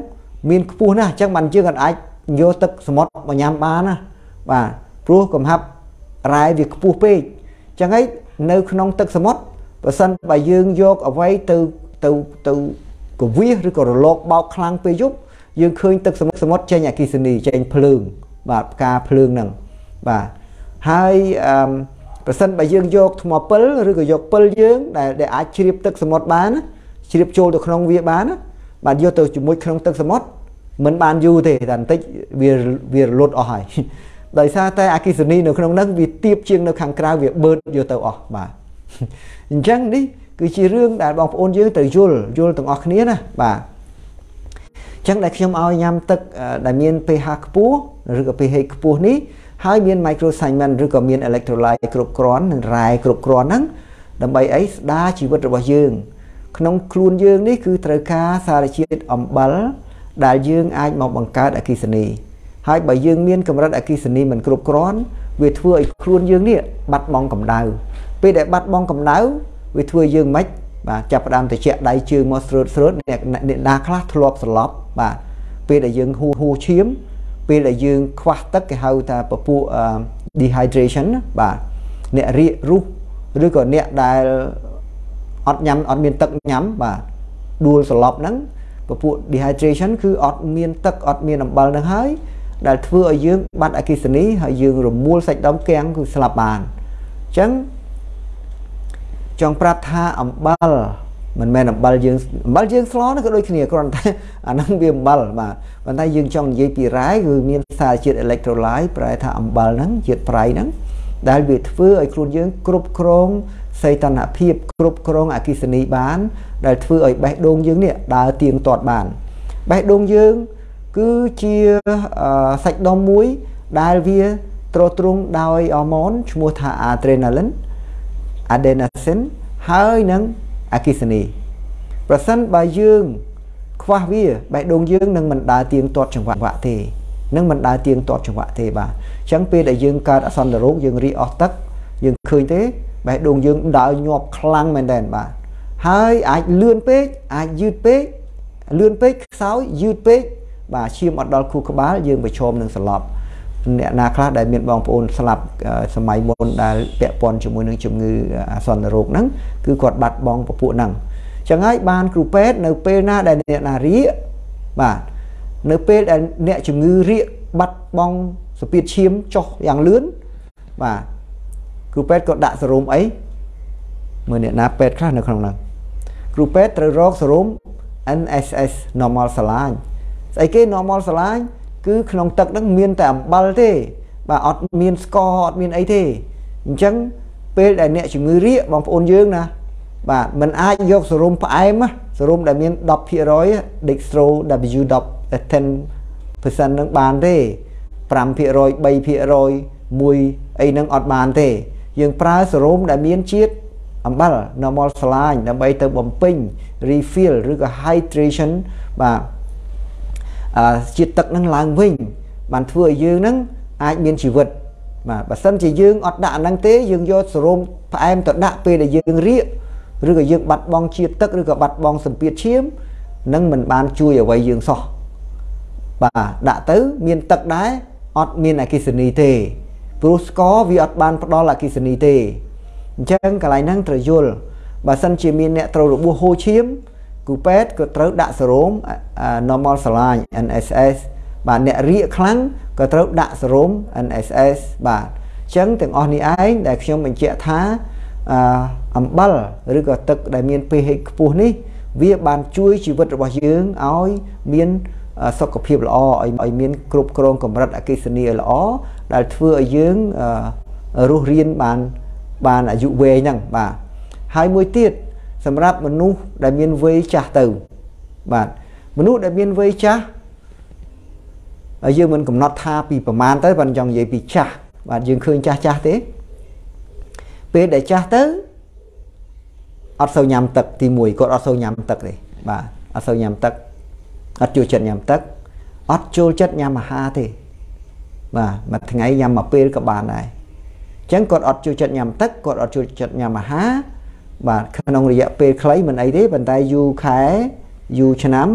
មានខ្ពស់ណាស់អញ្ចឹងបានយើងអាចយកទឹកសមុទ្រមកញ៉ាំបានណាបាទព្រោះកំហាប់រ៉ែវាខ្ពស់ពេកអញ្ចឹងហើយនៅក្នុងទឹកសមុទ្របើសិនបើយើងយកអ្វីទៅទៅទៅកវាសឬក៏រលកបោកខ្លាំងពេលយប់យើងឃើញទឹកសមុទ្រសមុទ្រចេញអគិសនីចេញភ្លើងបាទផ្កាភ្លើងហ្នឹងបាទហើយអឺប្រសិនបើយើងយកថ្មពិលឬក៏យកពិលយើងដែលដែលអាចជ្រាបទឹកសមុទ្របានជ្រាបចូលទៅក្នុងវាបាន បាទយកទៅជាមួយក្នុងទឹកសមុទ្រមិនបានយូរទេតែបន្តិចវាវារលត់អស់ហើយដោយសារតែអគិសនីនៅក្នុងហ្នឹងវាទៀបជាងនៅខាងក្រៅវាបឺតយកទៅអស់បាទអញ្ចឹងនេះគឺជារឿងដែលបងប្អូនយើងត្រូវយល់យល់ទាំងអស់គ្នាណាបាទអញ្ចឹងដែលខ្ញុំឲ្យញ៉ាំទឹកដែលមាន pH ខ្ពស់ឬក៏ pH ខ្ពស់នេះហើយមាន microsimon ឬក៏មាន electrolyte គ្រប់គ្រាន់និងរ៉ែគ្រប់គ្រាន់ហ្នឹងដើម្បីអីស្ដារជីវិតរបស់យើង ក្នុងខ្លួនយើងនេះគឺត្រូវការសារជាតិអំបិលដែលយើងអាចមកបង្កើតអគិសនីហើយបើយើងមានកម្រិតអគិសនីមិនគ្រប់គ្រាន់វាធ្វើឲ្យខ្លួនយើងនេះបាត់បង់កម្ដៅពេលដែលបាត់បង់កម្ដៅវាធ្វើយើងមិនបាទចាប់ផ្ដើមទៅជាដៃជើងមកស្រួតស្រួតអ្នកអ្នកណាខ្លះធ្លាប់ស្លាប់បាទពេលដែលយើងហួហួឈាម ពេលដែលយើងខ្វះទឹកគេហៅថាពពួក dehydration បាទអ្នករាករុះឬក៏អ្នកដែល អត់ញ៉ាំអត់មានទឹកញ៉ាំបាទដួលសន្លប់ហ្នឹងពពួក dehydration គឺអត់មានទឹកអត់មានអំបិលនឹងហើយដែលធ្វើឲ្យយើងបាត់អគិសនីហើយយើងរមួលសាច់ដុំគាំងគឺស្លាប់បានអញ្ចឹងចង់ប្រាប់ថាអំបិលមិនមែនអំបិលយើងអំបិលយើងស្លនោះក៏ដូចគ្នាគ្រាន់តែអាហ្នឹងវាអំបិលបាទប៉ុន្តែយើងចង់និយាយពីរ៉ែគឺមានសារជាតិ electrolyte ប្រែថាអំបិលហ្នឹងជាតិប្រៃហ្នឹងដែលវាធ្វើឲ្យខ្លួនយើងគ្រប់គ្រង សីតុណ្ហភាពគ្រប់គ្រងអគិសនីបាន ដែលធ្វើឲ្យបេះដូងយើងនេះដើរទៀងទាត់បានបេះដូងយើងគឺជាសាច់ដុំមួយដែលវាទ្រទ្រង់ដោយអរម៉ូនឈ្មោះថា adrenaline adenosine ហើយនឹងអគិសនីប្រសិនបើយើង ខ្វះវាបេះដូងយើងនឹងមិនដើរទៀងទាត់ចង្វាក់ទេនឹងមិនដើរទៀងទាត់ចង្វាក់ទេបាទអញ្ចឹងពេលដែលយើងកើតអសន្នរោគយើងរីអស់ទឹកយើងឃើញទេ បេះដូងយើងដើរញាប់ខ្លាំងមែនតើបាទហើយអាចលឿនពេកអាចយឺតពេកលឿនពេកខ្សោយយឺតពេកបាទឈាមអត់ដល់ខួរក្បាលយើងប្រឈមនឹងសន្លប់អ្នកណាខ្លះដែលមានបងប្អូនស្លាប់សម័យមុនដែលពាក់ព័ន្ធជាមួយនឹងជំងឺអាសន្នរោគហ្នឹងគឺគាត់បាត់បង់ពពួកហ្នឹងចឹងហើយបានគ្រូពេទ្យនៅពេលណាដែលអ្នកណារៀកបាទនៅពេលដែលអ្នកជំងឺរៀកបាត់បង់សពាតឈាមចុះយ៉ាងលឿនបាទ គ្រូពេទ្យក៏ដាក់សេរ៉ូមអីមើលអ្នកណាពេទ្យខ្លះនៅក្នុងហ្នឹងគ្រូពេទ្យត្រូវរកសេរ៉ូម NSS normal saline ស្អីគេ normal saline គឺក្នុងទឹកហ្នឹងមានតែអំបិលទេ បាទអត់មានស្ករអត់មានអីទេអញ្ចឹងពេលដែលអ្នកជំងឺរាកបងប្អូនយើងណា បាទมันអាចយកសេរ៉ូមផ្អែមសេរ៉ូមដែលមាន10% dextro W10 10%នឹងបានទេ5% 3%មួយអីនឹងអត់បានទេ យើងប្រើសេរ៉ូមដែលមានជាតិអំបិល normal saline ដើម្បីទៅបំពេញ refill ឬក៏ hydration បាទអឺជាតិទឹកនឹងឡើងវិញបានធ្វើឲ្យយើងនឹងអាចមានជីវិតបាទបើសិនជាយើងអត់ដាក់អាហ្នឹងទេយើងយកសេរ៉ូមផ្អែមទៅដាក់ពេលដែលយើងរៀកឬក៏យើងបាត់បង់ជាតិទឹកឬក៏បាត់បង់សម្ពាធឈាមនឹងមិនបានជួយអ្វីយើងសោះបាទដាក់ទៅមានទឹកដែរអត់មានអគិសនីទេ ព្រោះស្ករវាអត់បានផ្ដល់អគិសនីទេអញ្ចឹងកន្លែងហ្នឹងត្រូវយល់បើសិនជាមានអ្នកត្រូវរបួសហូរឈាមគូពេទ្យក៏ត្រូវដាក់សេរ៉ូម normal saline NSS បាទអ្នករាកខ្លាំងក៏ត្រូវដាក់សេរ៉ូម NSS បាទអញ្ចឹងទាំងអស់នេះឯងដែលខ្ញុំបញ្ជាក់ថាអអំបិលឬក៏ទឹកដែលមាន pH ខ្ពស់នេះ វាបានជួយជីវិតរបស់យើងឲ្យមានសុខភាពល្អឲ្យឲ្យមានគ្រប់គ្រងកម្រិតអគ្គិសនីឲ្យល្អ ដែលធ្វើឲ្យយើងរស់រានបានបានអាយុវែងហ្នឹងបាទហើយមួយទៀតសម្រាប់មនុស្សដែលមានវ័យចាស់ទៅបាទមនុស្សដែលមានវ័យចាស់យើងមិនកំណត់ថាពីប្រមាណទៅប៉ុន្តែចង់និយាយពីចាស់បាទយើងឃើញចាស់ចាស់ទេពេលដែលចាស់ទៅអត់សូវញ៉ាំទឹកទី1គាត់អត់សូវញ៉ាំទឹកទេបាទអត់សូវញ៉ាំទឹកអត់ចូលចិត្តញ៉ាំទឹកអត់ចូលចិត្តញ៉ាំអាហារទេ បាទមួយថ្ងៃញ៉ាំមួយពេលក៏បានដែរអញ្ចឹងគាត់អត់ចូលចិត្តញ៉ាំទឹកគាត់អត់ចូលចិត្តញ៉ាំអាហារបាទក្នុងរយៈពេលខ្លីមិនអីទេប៉ុន្តែយូរខែយូរឆ្នាំ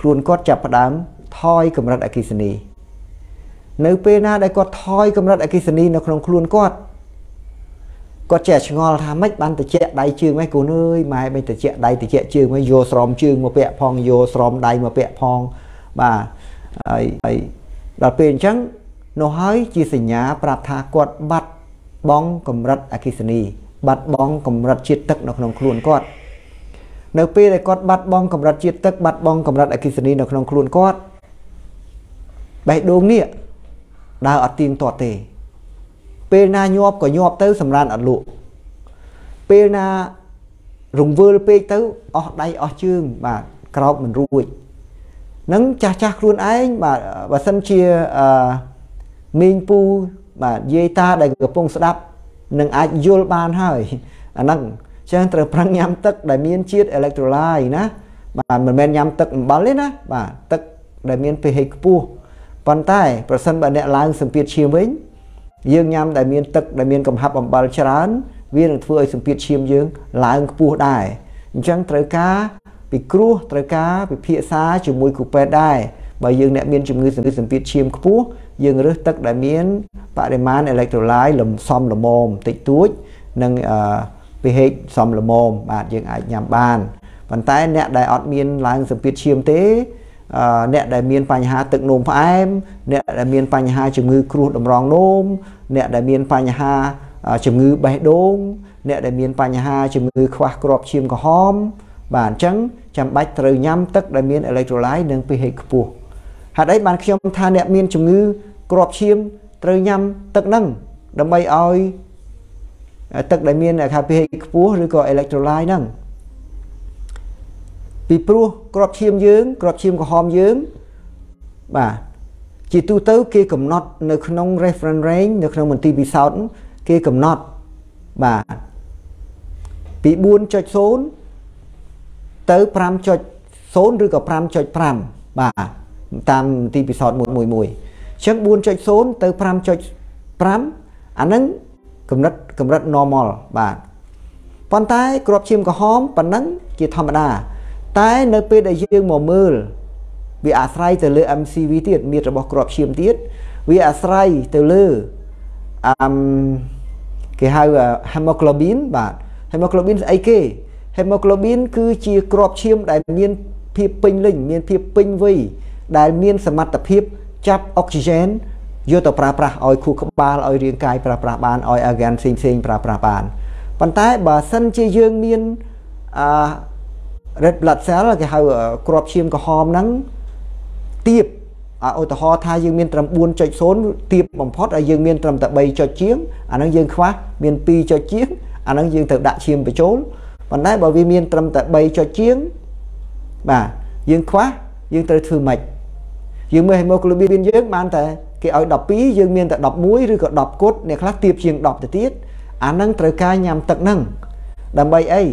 ខ្លួនគាត់ចាប់ផ្ដើមថយកម្រិតអគិសនី នៅពេលណាដែលគាត់ថយកម្រិតអគិសនីនៅក្នុងខ្លួនគាត់គាត់ចេះឆ្ងល់ថាម៉េចបានតិចដៃជើងម៉េចកូនអើយម៉ែមិនតិចដៃតិចជើងម៉េចយកស្រោមជើងមកពាក់ផងយកស្រោមដៃមកពាក់ផងបាទហើយហើយដល់ពេលអញ្ចឹង នោះហើយជាសញ្ញាប្រាប់ថាគាត់បាត់បង់កម្រិតអគិសនី បាត់បង់កម្រិតជាតិទឹកនៅក្នុងខ្លួនគាត់នៅពេលដែលគាត់បាត់បង់កម្រិតជាតិទឹកបាត់បង់កម្រិតអគិសនីនៅក្នុងខ្លួនគាត់បេះដូងនេះដើរអត់ទៀងទាត់ទេ ពេលណាញាប់ក៏ញាប់ទៅសម្រានអត់លក់ពេលណារង្វើលពេកទៅអស់ដៃអស់ជើងបាទក្រោកមិនរួចនឹងចាស់ចាស់ខ្លួនឯងបាទបើសិនជាអឺ មីងពូបាទយាយតាដែលកំពុងស្ដាប់នឹងអាចយល់បានហើយអាហ្នឹងចឹងត្រូវប្រឹងញ៉ាំទឹកដែលមានជាតិអេឡិចត្រូឡាយណាបាទមិនមែនញ៉ាំទឹកអំបិលទេណាបាទទឹកដែលមាន pH ខ្ពស់ប៉ុន្តែប្រសិនបើអ្នកឡើងសម្ពាធឈាមវិញយើងញ៉ាំដែលមានទឹកដែលមានកំហាប់អំបិលច្រើន វានឹងធ្វើឲ្យសម្ពាធឈាមយើងឡើងខ្ពស់ដែរអញ្ចឹងត្រូវការពិគ្រោះត្រូវការពិភាក្សាជាមួយគ្រូពេទ្យដែរបើយើងអ្នកមានជំងឺសម្ពាធឈាមខ្ពស់ យើងរើសទឹកដែលមានបរិមាណអេឡិចត្រូឡាយលំសមល្មមតិចតួចនិងអឺ pH សមល្មមបាទយើងអាចញ៉ាំបានប៉ុន្តែអ្នកដែលអត់មានឡើងសម្ពាធឈាមទេអ្នកដែលមានបញ្ហាទឹកនោមផ្អែមអ្នកដែលមានបញ្ហាជំងឺគ្រោះតម្រងនោមអ្នកដែលមានបញ្ហាជំងឺបេះដូងអ្នកដែលមានបញ្ហាជំងឺខ្វះគ្រាប់ឈាមក្រហមបាទអញ្ចឹងចាំបាច់ត្រូវញ៉ាំទឹកដែលមានអេឡិចត្រូឡាយនិង pH ខ្ពស់ ហេតុអីបានខ្ញុំថាអ្នកមានជំងឺគ្រាប់ឈាមត្រូវញ៉ាំទឹកហ្នឹងដើម្បីឲ្យទឹកដែលមានខា pH ខ្ពស់ឬក៏ electrolyte ហ្នឹងពីព្រោះក្របឈាមយើងក្របឈាមក្រហមយើងបាទជាទូទៅគេកំណត់នៅក្នុង reference range នៅក្នុងមន្ទីរពិសោធន៍គេកំណត់បាទពី4.0ទៅ5.0 0ឬក៏5.5បាទ តាមទីពិសោធន៍មួយមួយមួយអញ្ចឹង4.0ទៅ5.5អាហ្នឹងកម្រិតកម្រិត normal បាទប៉ុន្តែក្របឈាមក្រហមប៉ុណ្ណឹងជាធម្មតា តែនៅពេលដែលយើងមកមើលវាអាស្រ័យទៅលើ MCV ទៀតមានរបស់ក្របឈាមទៀតវាអាស្រ័យទៅលើអឹមគេហៅ hemoglobin បាទ hemoglobin ស្អីគេ hemoglobin គឺជាក្របឈាមដែលមានភាពពេញលេញមានភាពពេញវ័យ ដែលមានសមត្ថភាពចាប់អុកស៊ីហ្សែនយកទៅប្រើប្រាស់ឲ្យខួរក្បាលឲ្យរាងកាយប្រើប្រាស់បានឲ្យ organ ផ្សេងផ្សេងប្រើប្រាស់បានប៉ុន្តែបើសិនជាយើងមានអឺ red blood cell គេហៅក្របឈាមក្រហមហ្នឹងទៀបឧទាហរណ៍ថាយើងមានត្រឹម4.0ទៀបបំផុតហើយយើងមានត្រឹមតែ3ចុចជាងអាហ្នឹងយើងខ្វះមាន2ចុចជាងអាហ្នឹងយើងត្រូវដាក់ឈាមបញ្ចូលប៉ុន្តែបើវាមានត្រឹមតែ3ចុចជាងបាទយើងខ្វះយើងត្រូវធ្វើម៉េច យើងមើល hemoglobin យើងបានតែគេឲ្យ12យើងមានតែ11ឬក៏10គត់អ្នកខ្លះទៀបជាង10ទៅទៀតអាហ្នឹងត្រូវការញ៉ាំទឹកហ្នឹងដើម្បីអី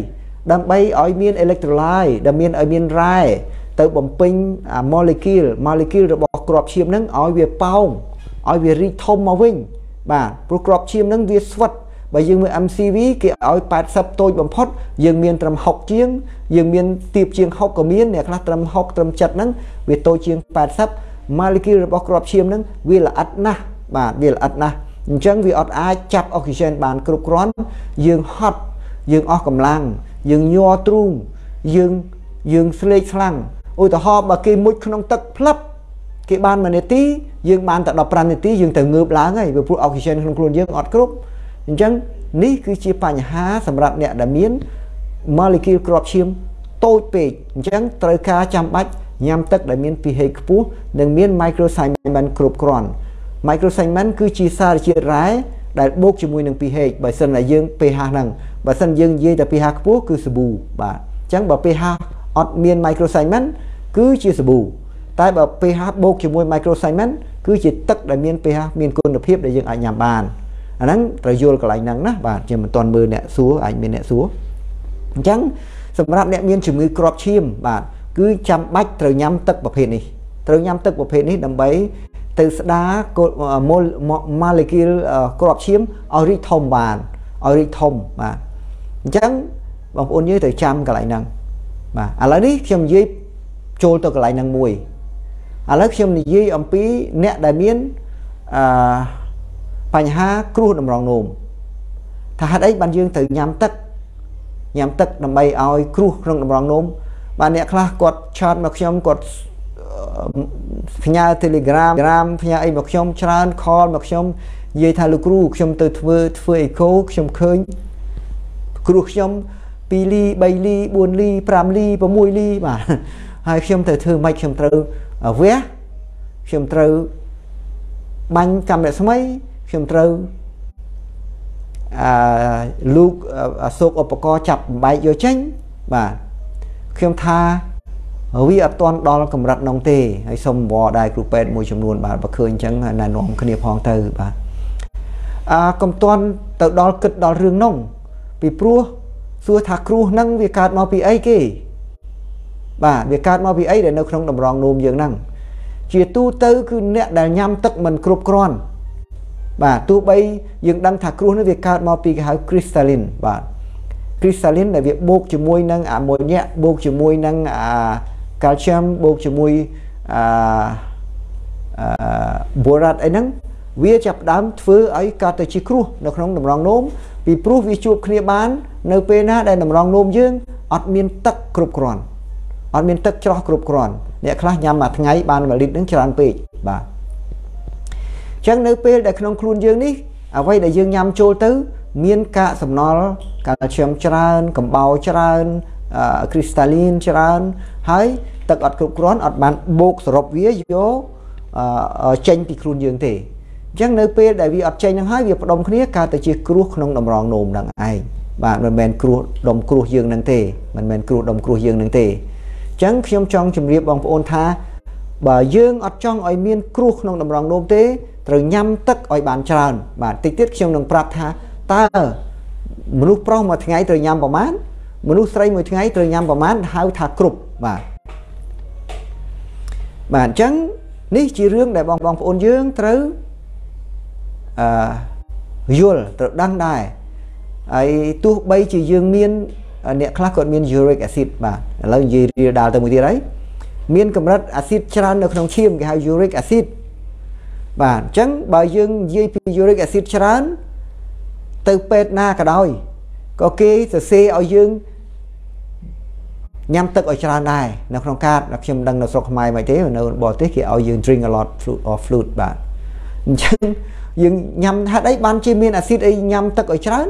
ដើម្បីឲ្យមាន electrolyte ដែលមានឲ្យមានរ៉ែទៅបំពេញ molecule molecule របស់គ្រាប់ឈាមហ្នឹងឲ្យវាប៉ោងឲ្យវារីកធំមកវិញបាទព្រោះគ្រាប់ឈាមហ្នឹងវាស្វិត បើយើងមើល MCV គេឲ្យ80តូចបំផុតយើងមានត្រឹម60ជាងយើងមានទៀបជាង60ក៏មានអ្នកខ្លះត្រឹម60ត្រឹម70ហ្នឹងវាតូចជាង80 molecule របស់គ្រាប់ឈាមហ្នឹងវាល្អិតណាស់បាទវាល្អិតណាស់អញ្ចឹងវាអត់អាចចាប់អុកស៊ីហ្សែនបានគ្រប់គ្រាន់យើងហត់យើងអស់កម្លាំងយើងញ័រទ្រូងយើងយើងស្លេកស្លាំងឧទាហរណ៍បើគេមុជក្នុងទឹកផ្លឹបគេបាន1នាទីយើងបានតែ15នាទីយើងទៅងើបឡើងហើយព្រោះអុកស៊ីហ្សែនក្នុងខ្លួនយើងអត់គ្រប់ អញ្ចឹងនេះគឺជាបញ្ហាសម្រាប់អ្នកដែលមាន molecule គ្រាប់ឈាមតូចពេកអញ្ចឹងត្រូវការចាំបាច់ញ៉ាំទឹកដែលមាន pH ខ្ពស់និងមាន microcyclamen គ្រប់គ្រាន់ microcyclamen គឺជាសារជាតិរ៉ែដែលបូកជាមួយនឹង pH បើសិនតែយើង pH ហ្នឹងបើសិនយើងនិយាយតែ pH ខ្ពស់គឺសាប៊ូបាទអញ្ចឹងបើ pH អត់មាន microcyclamen គឺជាសាប៊ូតែបើ pH បូកជាមួយ microcyclamen គឺជាទឹកដែលមាន pH មានគុណភាពដែលយើងអាចញ៉ាំបាន អាហ្នឹងត្រូវយល់កន្លែងហ្នឹងណាបាទខ្ញុំមិនទាន់មើលអ្នកសួរអាចមានអ្នកសួរអញ្ចឹងសម្រាប់អ្នកមានជំងឺគ្រាប់ឈាមបាទគឺចាំបាច់ត្រូវញ៉ាំទឹកប្រភេទនេះត្រូវញ៉ាំទឹកប្រភេទនេះដើម្បីទៅស្ដារ molecule គ្រាប់ឈាមឲ្យរីកធំបានឲ្យរីកធំបាទអញ្ចឹងបងប្អូនយើងត្រូវចាំកន្លែងហ្នឹងបាទឥឡូវនេះខ្ញុំនិយាយចូលទៅកន្លែងហ្នឹងមួយឥឡូវខ្ញុំនិយាយអំពីអ្នកដែលមានអឺ បញ្ហាគ្រោះតម្រងនោមថាហេតុអីបានយើងត្រូវញ៉ាំទឹកញ៉ាំទឹកដើម្បីឲ្យគ្រោះក្នុងតម្រងនោមបាទអ្នកខ្លះគាត់ឆាតមកខ្ញុំគាត់ផ្ញើ Telegram ក្រាមផ្ញើអីមកខ្ញុំច្រើនខលមកខ្ញុំនិយាយថាលោកគ្រូខ្ញុំទៅធ្វើធ្វើអេកូខ្ញុំឃើញគ្រូខ្ញុំ2លី3លី4លី5លី6លីបាទហើយខ្ញុំទៅធ្វើម៉េចខ្ញុំត្រូវវះខ្ញុំត្រូវបាញ់កម្មរស្មី ខ្ញុំត្រូវអឺលោកអសោកឧបករណ៍ចាប់បំបែកយកចេញបាទខ្ញុំថាវាអត់ទាន់ដល់កម្រិតនោះទេហើយសូមវល់ដែរគ្រូពេទ្យមួយចំនួនបាទបើឃើញអញ្ចឹងណែនាំគ្នាផងទៅបាទអើកុំទាន់ទៅដល់គិតដល់រឿងនោះពីព្រោះសួរថាគ្រោះហ្នឹងវាកើតមកពីអីគេបាទវាកើតមកពីអីដែលនៅក្នុងតម្រងនោមយើងហ្នឹងជាទូទៅគឺអ្នកដែលញ៉ាំទឹកមិនគ្រប់គ្រាន់ បាទទោះបីយើងដឹងថាគ្រោះនេះវាកើតមកពីគេហៅ crystalline បាទ crystalline ដែលវាបូកជាមួយនឹងអាម៉ូញ៉ាបូកជាមួយនឹងអា calcium បូកជាមួយអាអឺបូរ៉ាត់អីហ្នឹងវាចាប់ផ្ដើមធ្វើឲ្យកើតទៅជាគ្រោះនៅក្នុងតម្រងនោមពីព្រោះវាជួបគ្នាបាន នៅពេលណាដែលតម្រងនោមយើងអត់មានទឹកគ្រប់គ្រាន់អត់មានទឹកច្រោះគ្រប់គ្រាន់អ្នកខ្លះញ៉ាំមួយថ្ងៃបាន1លីត្រនឹងច្រើនពេកបាទ អញ្ចឹងនៅពេលដែលក្នុងខ្លួនយើងនេះអ្វីដែលយើងញ៉ាំចូលទៅ មានកាកសំណល់កាល់ស្យូមច្រើនកំបោរច្រើនគ្រីស្តាលីនច្រើនហើយទឹកអត់គ្រប់គ្រាន់អត់បានបូកសរុបវាយកចេញពីខ្លួនយើងទេអញ្ចឹងនៅពេលដែលវាអត់ចេញនឹងហើយវាផ្ដុំគ្នាកើតទៅជាគ្រោះក្នុងតម្រងនោមនឹងឯងបាទមិនមែនគ្រោះដុំគ្រោះយើងនឹងទេមិនមែនគ្រោះដុំគ្រោះយើងនឹងទេអញ្ចឹងខ្ញុំចង់ជម្រាបបងប្អូនថា បើយើងអត់ចង់ឲ្យមានគ្រោះក្នុងតម្រងនោមទេ ត្រូវញ៉ាំទឹកឲ្យបានច្រើន បាទតិចទៀតខ្ញុំនឹងប្រាប់ថាតើមនុស្សប្រុសមួយថ្ងៃត្រូវញ៉ាំប្រមាណមនុស្សស្រីមួយថ្ងៃត្រូវញ៉ាំប្រមាណហៅថាគ្រប់បាទបាទអញ្ចឹងនេះជារឿងដែលបងបងប្អូនយើងត្រូវអឺយល់ត្រូវដឹងដែរហើយទោះបីជាយើងមានអ្នកខ្លះគាត់មាន uric acid បាទឥឡូវនិយាយរៀលដាល់ទៅមួយទៀតហើយមានកម្រិតអាស៊ីតច្រើននៅក្នុងឈាមគេហៅ uric acid បាទអញ្ចឹងបើយើងនិយាយពី uric acid ច្រើន ទៅពេទ្យណាក៏ដោយក៏គេសរសេរឲ្យយើងញ៉ាំទឹកឲ្យច្រើនដែរនៅក្នុងកាតខ្ញុំមិនដឹងនៅស្រុកខ្មែរមិនទេនៅបរទេសគេឲ្យយើង drink a lot fruit or fruit បាទអញ្ចឹងយើងញ៉ាំហេតុអីបានជាមានអាស៊ីតអីញ៉ាំទឹកឲ្យច្រើន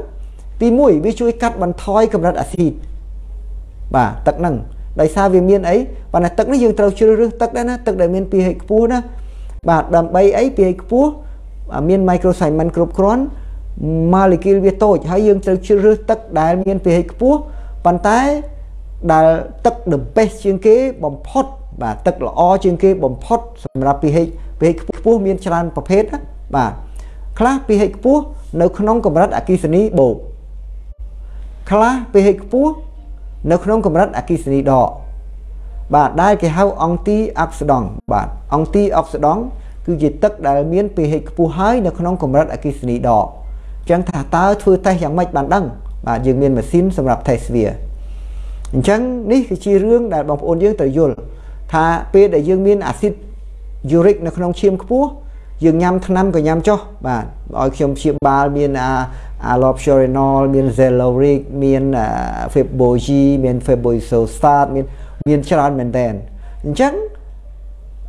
ទី1វាជួយកាត់បន្ថយកម្រិតអាស៊ីតបាទទឹកហ្នឹងដោយសារវាមានអីប៉ុន្តែទឹកនេះយើងត្រូវជ្រើសរើសទឹកដែរណាទឹកដែលមាន pH ខ្ពស់ណា បាទដើម្បីអី pH ខ្ពស់មាន microcycline គ្រប់គ្រាន់ molecule វាតូចហើយយើងត្រូវជ្រើសរើសទឹកដែលមាន pH ខ្ពស់ប៉ុន្តែដែលទឹក the best ជាងគេបំផុត បាទទឹកល្អជាងគេបំផុតសម្រាប់ pH pH ខ្ពស់មានច្រើនប្រភេទណាបាទខ្លះ pH ខ្ពស់នៅក្នុងកម្រិតអគិសនីបូកខ្លះ pH ខ្ពស់នៅក្នុងកម្រិតអគិសនីដក បាទដែលគេហៅអង់ទីអុកស៊ីដង់បាទអង់ទីអុកស៊ីដង់គឺជាទឹកដែលមាន pH ខ្ពស់ហើយនៅក្នុងកម្រិតអគិសនីដកអញ្ចឹងថាតើធ្វើតេស្តយ៉ាងម៉េចបានដឹងបាទយើងមានម៉ាស៊ីនសម្រាប់តេស្តវាអញ្ចឹងនេះគឺជារឿងដែលបងប្អូនយើងត្រូវយល់ថាពេលដែលយើងមានអាស៊ីតយូរិកនៅក្នុងឈាមខ្ពស់យើងញ៉ាំថ្នាំក៏ញ៉ាំចុះបាទឲ្យខ្ញុំព្យាបាលមានអា allopurinol មាន zeloric មាន febogi មាន feboisostat មាន មានច្រើនមែនតើអញ្ចឹង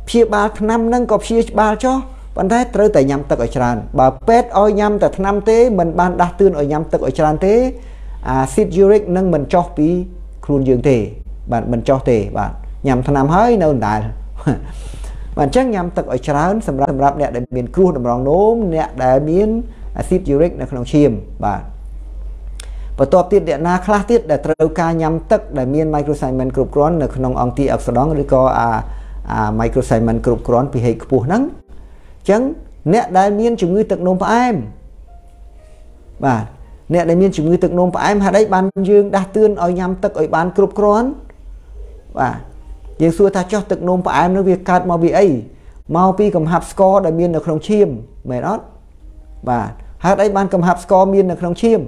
ព្យាបាលថ្នាំហ្នឹងក៏ព្យាបាលចុះប៉ុន្តែត្រូវតែញ៉ាំទឹកឲ្យច្រើនបើពេទ្យឲ្យញ៉ាំតែថ្នាំទេមិនបានដាស់តឿនឲ្យញ៉ាំទឹកឲ្យច្រើនទេអាស៊ីតយូរិកនឹងមិនចុះពីខ្លួនយើងទេ បាទមិនចុះទេបាទញ៉ាំថ្នាំហើយនៅដដែលបាទអញ្ចឹងញ៉ាំទឹកឲ្យច្រើនសម្រាប់សម្រាប់អ្នកដែលមានគ្រោះតម្រងនោមអ្នកដែលមានអាស៊ីតយូរិកនៅក្នុងឈាមបាទ បន្ទាប់ទៀតអ្នកណាខ្លះទៀតដែលត្រូវការញ៉ាំទឹកដែលមាន microcycline គ្រប់គ្រាន់នៅក្នុងអង់ទីអុកស៊ីដង់ឬក៏អាអា microcycline គ្រប់គ្រាន់ពីហេតុខ្ពស់ហ្នឹងអញ្ចឹងអ្នកដែលមានជំងឺទឹកនោមផ្អែមបាទអ្នកដែលមានជំងឺទឹកនោមផ្អែមហេតុអីបានយើងដាស់តឿនឲ្យញ៉ាំទឹកឲ្យបានគ្រប់គ្រាន់បាទយើងសួរថាចុះទឹកនោមផ្អែមនោះវាកើតមកពីអីមកពីកំហាប់ស្ករដែលមាននៅក្នុងឈាមមែនអត់បាទហេតុអីបានកំហាប់ស្ករមាននៅក្នុងឈាម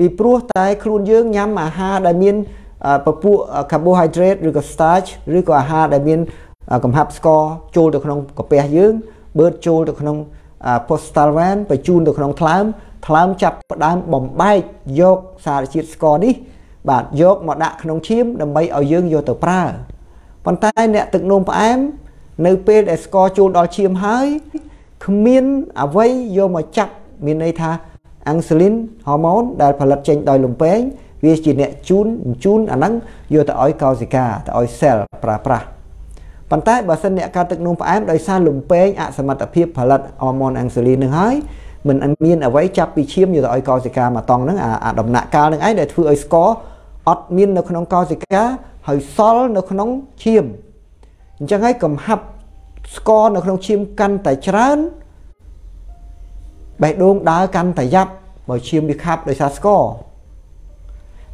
ពីព្រោះតែខ្លួនយើងញ៉ាំអាហារដែលមានពពួក carbohydrate ឬក៏ starch ឬក៏អាហារដែលមានកំហាប់ស្ករចូលទៅក្នុងកាពះយើងបឺតចូលទៅក្នុង postalvan បញ្ជូនទៅក្នុងថ្លើមថ្លើមចាប់ផ្ដើមបំបែកយកសារជាតិស្ករនេះ បាទយកមកដាក់ក្នុងឈាមដើម្បីឲ្យយើងយកទៅប្រើប៉ុន្តែអ្នកទឹកនោមផ្អែមនៅពេលដែលស្ករចូលដល់ឈាមហើយគ្មានអ្វីយកមកចាប់មានន័យថា អាំងស៊ូលីនហូម៉ូនដែលផលិតចេញដោយលំពែងវាជាអ្នកជូនជូនអាហ្នឹងយកទៅឲ្យកោសិកាទៅឲ្យ cell ប្រើប្រាស់ប៉ុន្តែបើសិនអ្នកកើតទឹកនោមផ្អែមដោយសារលំពែងអសមត្ថភាពផលិតហូម៉ូនអាំងស៊ូលីននឹងហើយមិនមានអ្វីចាប់ពីឈាមយកទៅឲ្យកោសិកាមកតង់ហ្នឹងអាដំណាក់កាលហ្នឹងឯងដែលធ្វើឲ្យស្ករអត់មាននៅក្នុងកោសិកាហើយសល់នៅក្នុងឈាមអញ្ចឹងហើយកំហាប់ស្ករនៅក្នុងឈាមកាន់តែច្រើនបេះដូងដើរកាន់តែយ៉ាប់ បើឈាមវាខាប់ដោយសារស្ករ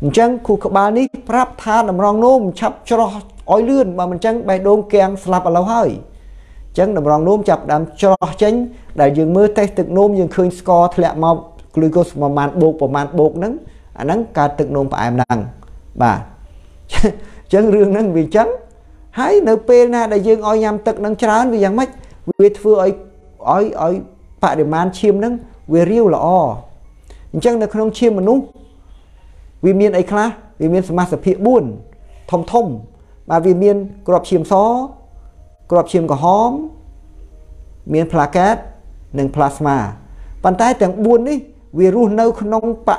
អញ្ចឹងគូក្បាលនេះប្រាប់ថាតម្រងនោមឆាប់ច្រោះឲ្យលឿនបើមិនអញ្ចឹងបេះដូងកៀងស្លាប់ឥឡូវហើយអញ្ចឹងតម្រងនោមចាប់ដើមច្រោះចេញដែលយើងមើលតេស្តទឹកនោមយើងឃើញស្ករធ្លាក់មកក្លូកូសប្រមាណបូកប្រមាណបូកហ្នឹងអាហ្នឹងកើតទឹកនោមផ្អែមហ្នឹងបាទអញ្ចឹងរឿងហ្នឹងវាអញ្ចឹងហើយនៅពេលណាដែលយើងឲ្យញ៉ាំទឹកនឹងច្រើនវាយ៉ាងម៉េចវាធ្វើឲ្យឲ្យឲ្យបរិមាណឈាមនឹងវារាវល្អ អញ្ចឹងនៅក្នុងឈាមមនុស្សវាមានអីខ្លះវាមានសមាសភាព4ធំធំបាទវាមានក្របឈាមសក្របឈាមក្រហម មានផ្លាកេតនិងផ្លាស្មាប៉ុន្តែទាំង4នេះវារស់នៅក្នុងបរិ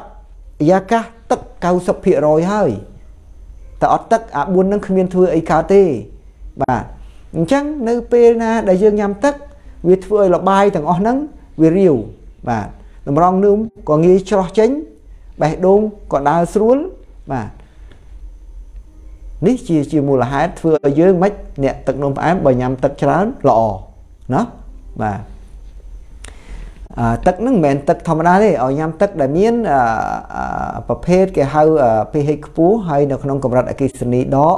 យាកាសទឹក90%ហើយតែអត់ទឹកអា4ហ្នឹងគ្មានធ្វើអីកើតទេបាទអញ្ចឹងនៅពេលណាដែលយើងញ៉ាំទឹក វាធ្វើឲ្យលបាយទាំងអស់ហ្នឹងវារាវបាទ តម្រងនឹមក៏ងាយច្រោះចេញបេះដូងក៏ដើរស្រួលបាទនេះជាជាមូលហេតុធ្វើឲ្យយើងមិនអ្នកទឹកនំផ្អែមបើញ៉ាំទឹកច្រើនល្អណាបាទអឺទឹកហ្នឹងមិនមែនទឹកធម្មតាទេឲ្យញ៉ាំទឹកដែលមានប្រភេទគេហៅ pH ខ្ពស់ហើយនៅក្នុងកម្រិតអគ្គិសនីដក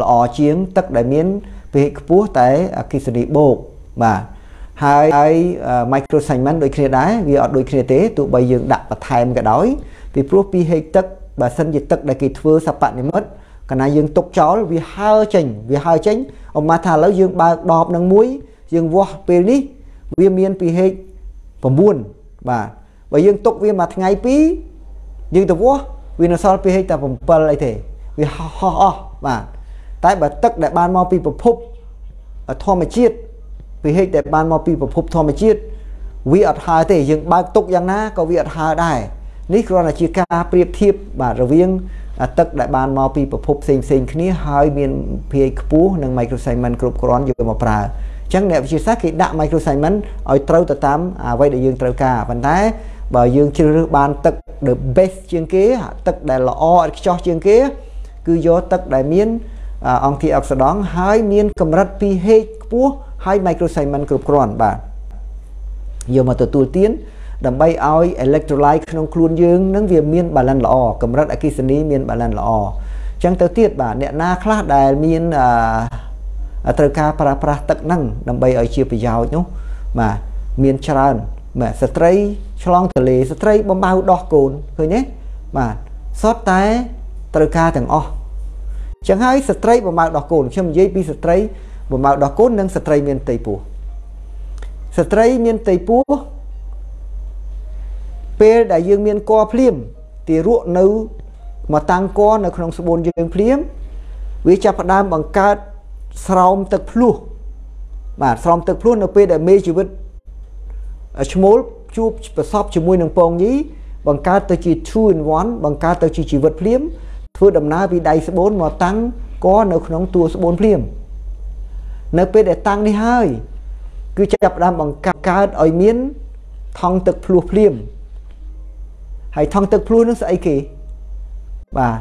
ល្អជាងទឹកដែលមាន pH ខ្ពស់តែអគ្គិសនីបូកបាទ ហើយហើយ microsegment ដូចគ្នាដែរវាអត់ដូចគ្នាទេទោះបីយើងដាក់បន្ថែមក៏ដោយពីព្រោះ pH ទឹកបើសិនជាទឹកដែលគេធ្វើសពនិមិត្តកាលណាយើងទុកចោលវាហើចេញវាហើចេញអមថាឥឡូវយើងបើកដបនឹងមួយយើងវាស់ពេលនេះវាមាន pH 9បាទបើយើងទុកវាមួយថ្ងៃពីរយើងទៅវាស់វានៅសល់ pH តែ7អីទេវាហោះអស់បាទតែបើទឹកដែលបានមកពីប្រភពធម្មជាតិ pH ដែលបានមកពីប្រភពធម្មជាតិវាអត់ហើទេយើងបើកទុកយ៉ាងណាក៏វាអត់ហើដែរនេះគ្រាន់តែជាការប្រៀបធៀបបាទរវាងទឹកដែលបានមកពីប្រភពផ្សេងផ្សេងគ្នាហើយមាន pH ខ្ពស់និង microsegment គ្រប់គ្រាន់យកមកប្រើអញ្ចឹងអ្នកវិទ្យាសាស្ត្រគេដាក់ microsegment ឲ្យត្រូវទៅតាមអ្វីដែលយើងត្រូវការប៉ុន្តែបើយើងជ្រើសរើសបានទឹក the best ជាងគេទឹកដែលល្អឥតខ្ចោះជាងគេ គឺយកទឹកដែលមានអង្គាអុកស៊ីដង់ហើយមានកម្រិត pH ខ្ពស់ ហើយ microsegment គ្រប់គ្រាន់បាទយកមកទទួលទានដើម្បីឲ្យ electrolyte ក្នុងខ្លួនយើងនឹងវាមាន balance ល្អកម្រិតអគ្គិសនីមាន balance ល្អអញ្ចឹងទៅទៀតបាទអ្នកណាខ្លះដែលមានត្រូវការប្រើប្រាស់ទឹកហ្នឹងដើម្បីឲ្យជាប្រយោជន៍នោះបាទមានច្រើនបាទស្ត្រីឆ្លងទលេស្ត្រីបំបៅដោះកូនឃើញទេបាទសុទ្ធតែត្រូវការទាំងអស់ចឹងហើយស្ត្រីបំបៅដោះកូនខ្ញុំនិយាយពីស្ត្រី បំបៅដោះកូននិងស្ត្រីមានតីពោះស្ត្រីមានតីពោះពេលដែលយើងមានកភ្លាមទារកនៅមកតាំងកនៅក្នុងស្បូនយើងភ្លាមវាចាប់ផ្ដើមបង្កើតស្រោមទឹកភ្លោះបាទស្រោមទឹកភ្លោះនៅពេលដែលមេជីវិតឈ្មោលជួបប្រសពជាមួយនឹងពងញីបង្កើតទៅជា two in one បង្កើតទៅជាជីវិតភ្លាមធ្វើដំណើរពីដៃស្បូនមកតាំងកនៅក្នុងតួស្បូនភ្លាម នៅពេលដែលតាំងនេះហើយ គឺចាប់ផ្ដើមបង្កើតឲ្យមានថង់ទឹកភ្លោះភ្លាមហើយថង់ទឹកភ្លោះនឹងស្អីគេបាទ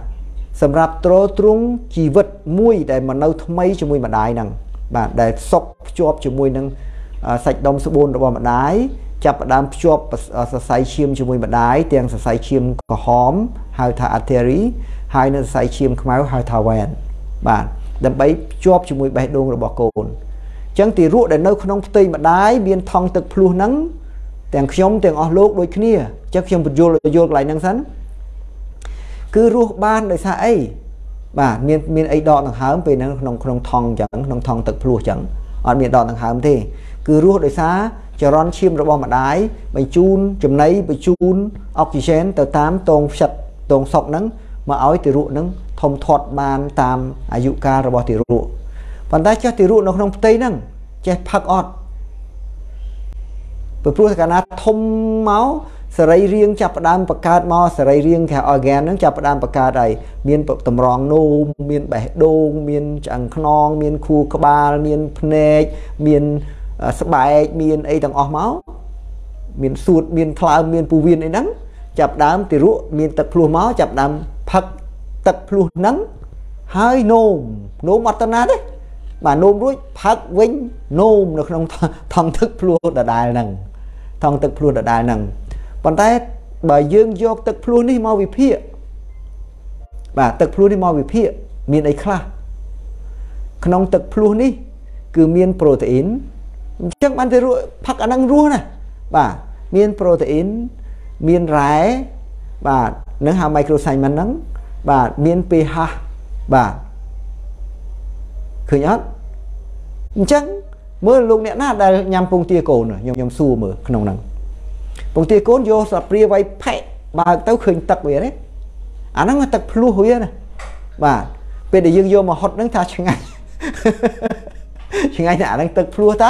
សម្រាប់ទ្រទ្រង់ជីវិតមួយដែលមកនៅថ្មីជាមួយម្ដាយហ្នឹងបាទដែលសុកភ្ជាប់ជាមួយនឹងសាច់ដុំស្បូនរបស់ម្ដាយចាប់ផ្ដើមភ្ជាប់សរសៃឈាមជាមួយម្ដាយទាំងសរសៃឈាមក្រហមហៅថា artery ហើយនៅសរសៃឈាមខ្មៅហៅថា vein បាទ ដើម្បីភ្ជាប់ជាមួយបេះដូងរបស់កូនអញ្ចឹងទីរក់ដែលនៅក្នុងផ្ទៃម្ដាយមានថង់ទឹកភ្លោះហ្នឹងទាំងខ្ញុំទាំងអស់លោកដូចគ្នាចឹងខ្ញុំបញ្យល់យល់កន្លែងហ្នឹងសិនគឺរស់បានដោយសារអីបាទមានមានអីដកដង្ហើមពេលហ្នឹងក្នុងក្នុងថង់ចឹងក្នុងថង់ទឹកភ្លោះចឹងអត់មានដកដង្ហើមទេគឺរស់ដោយសារចរន្តឈាមរបស់ម្ដាយបញ្ជូនចំណីបញ្ជូនអុកស៊ីហ្សែនទៅតាមតងផ្សិតតងសុកហ្នឹងមកឲ្យទារកហ្នឹង ធំធាត់បានតាមអាយុកាលរបស់ទារកប៉ុន្តែចេះទារកនៅក្នុងផ្ទៃហ្នឹងចេះផឹកអត់ព្រោះកាលណាធំមកសរីរាង្គចាប់ផ្ដើមបង្កើតមកសរីរាង្គគេ organ ហ្នឹងចាប់ផ្ដើមបង្កើតហើយមានតម្រងនោមមានបេះដូងមានឆ្អឹងខ្នង មានខួរក្បាលមានភ្នែកមានស្បែកមានអីទាំងអស់មកមានសួតមានថ្លើមមានពោះវៀនអីហ្នឹងចាប់ដើមទារកមានទឹកភ្លោះមកចាប់ដើមផឹក ទឹកភ្លោះហ្នឹងហើយនោមនោមអត់តណាទេបាទនោមរួចផឹកវិញនោមនៅក្នុងថង់ទឹកភ្លោះដដែលហ្នឹងថង់ទឹកភ្លោះដដែលហ្នឹងប៉ុន្តែបើយើងយកទឹកភ្លោះនេះមកវិភាគបាទទឹកភ្លោះនេះមកវិភាគមានអីខ្លះក្នុងទឹកភ្លោះនេះ គឺមានប្រូតេអ៊ីនអញ្ចឹងបានទៅរស់ផឹកអាហ្នឹងរស់ណាបាទមានប្រូតេអ៊ីនមានរ៉ែបាទនឹងហៅ microsegment ហ្នឹង បាទមាន pH បាទឃើញអត់អញ្ចឹងមើលលោកអ្នកណាដែលញ៉ាំពងទាកូនខ្ញុំខ្ញុំសួរមើលក្នុងហ្នឹងពងទាកូនយកស្លាបព្រាវៃផែកបើកទៅឃើញទឹកវាទេអាហ្នឹងទឹកភ្លោះវាណាបាទពេលដែលយើងយកមកហុតហ្នឹងថាឆ្ងាញ់ឆ្ងាញ់ណាស់អាហ្នឹងទឹកភ្លោះតា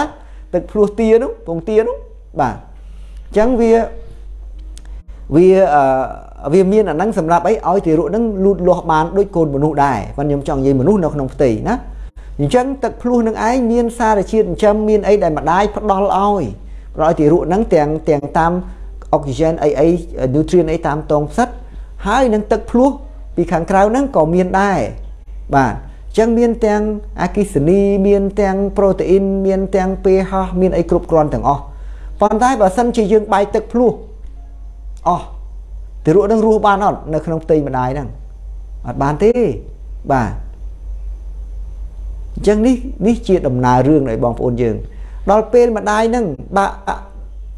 ទឹកភ្លោះទានោះពងទានោះបាទអញ្ចឹងវា វាអឺវាមានអាហ្នឹងសម្រាប់អីឲ្យទារកហ្នឹងលូតលាស់បានដូចកូនមនុស្សដែរប៉ុន្តែខ្ញុំចង់និយាយមនុស្សនៅក្នុងផ្ទៃណាអញ្ចឹងទឹកភ្លោះនឹងឯងមានសារជាតិចិញ្ចឹមមានអីដែលម្ដាយផ្ដល់ឲ្យប្រឲ្យទារកហ្នឹងទាំងទាំងតាមអុកស៊ីហ្សែនអីអី nutrient អីតាមតងផ្សិតហើយនឹងទឹកភ្លោះពីខាងក្រៅហ្នឹងក៏មានដែរបាទអញ្ចឹងមានទាំងអាគីសនីមានទាំងប្រូតេអ៊ីនមានទាំង pH មានអីគ្រប់គ្រាន់ទាំងអស់ប៉ុន្តែបើសិនជាយើងបាយទឹកភ្លោះ អស់ទារកនឹងរស់បានអត់នៅក្នុងផ្ទៃម្ដាយហ្នឹងអត់បានទេបាទអញ្ចឹងនេះនេះជាដំណើររឿងនៃបងប្អូនយើង ដល់ពេលម្ដាយនឹងបាក់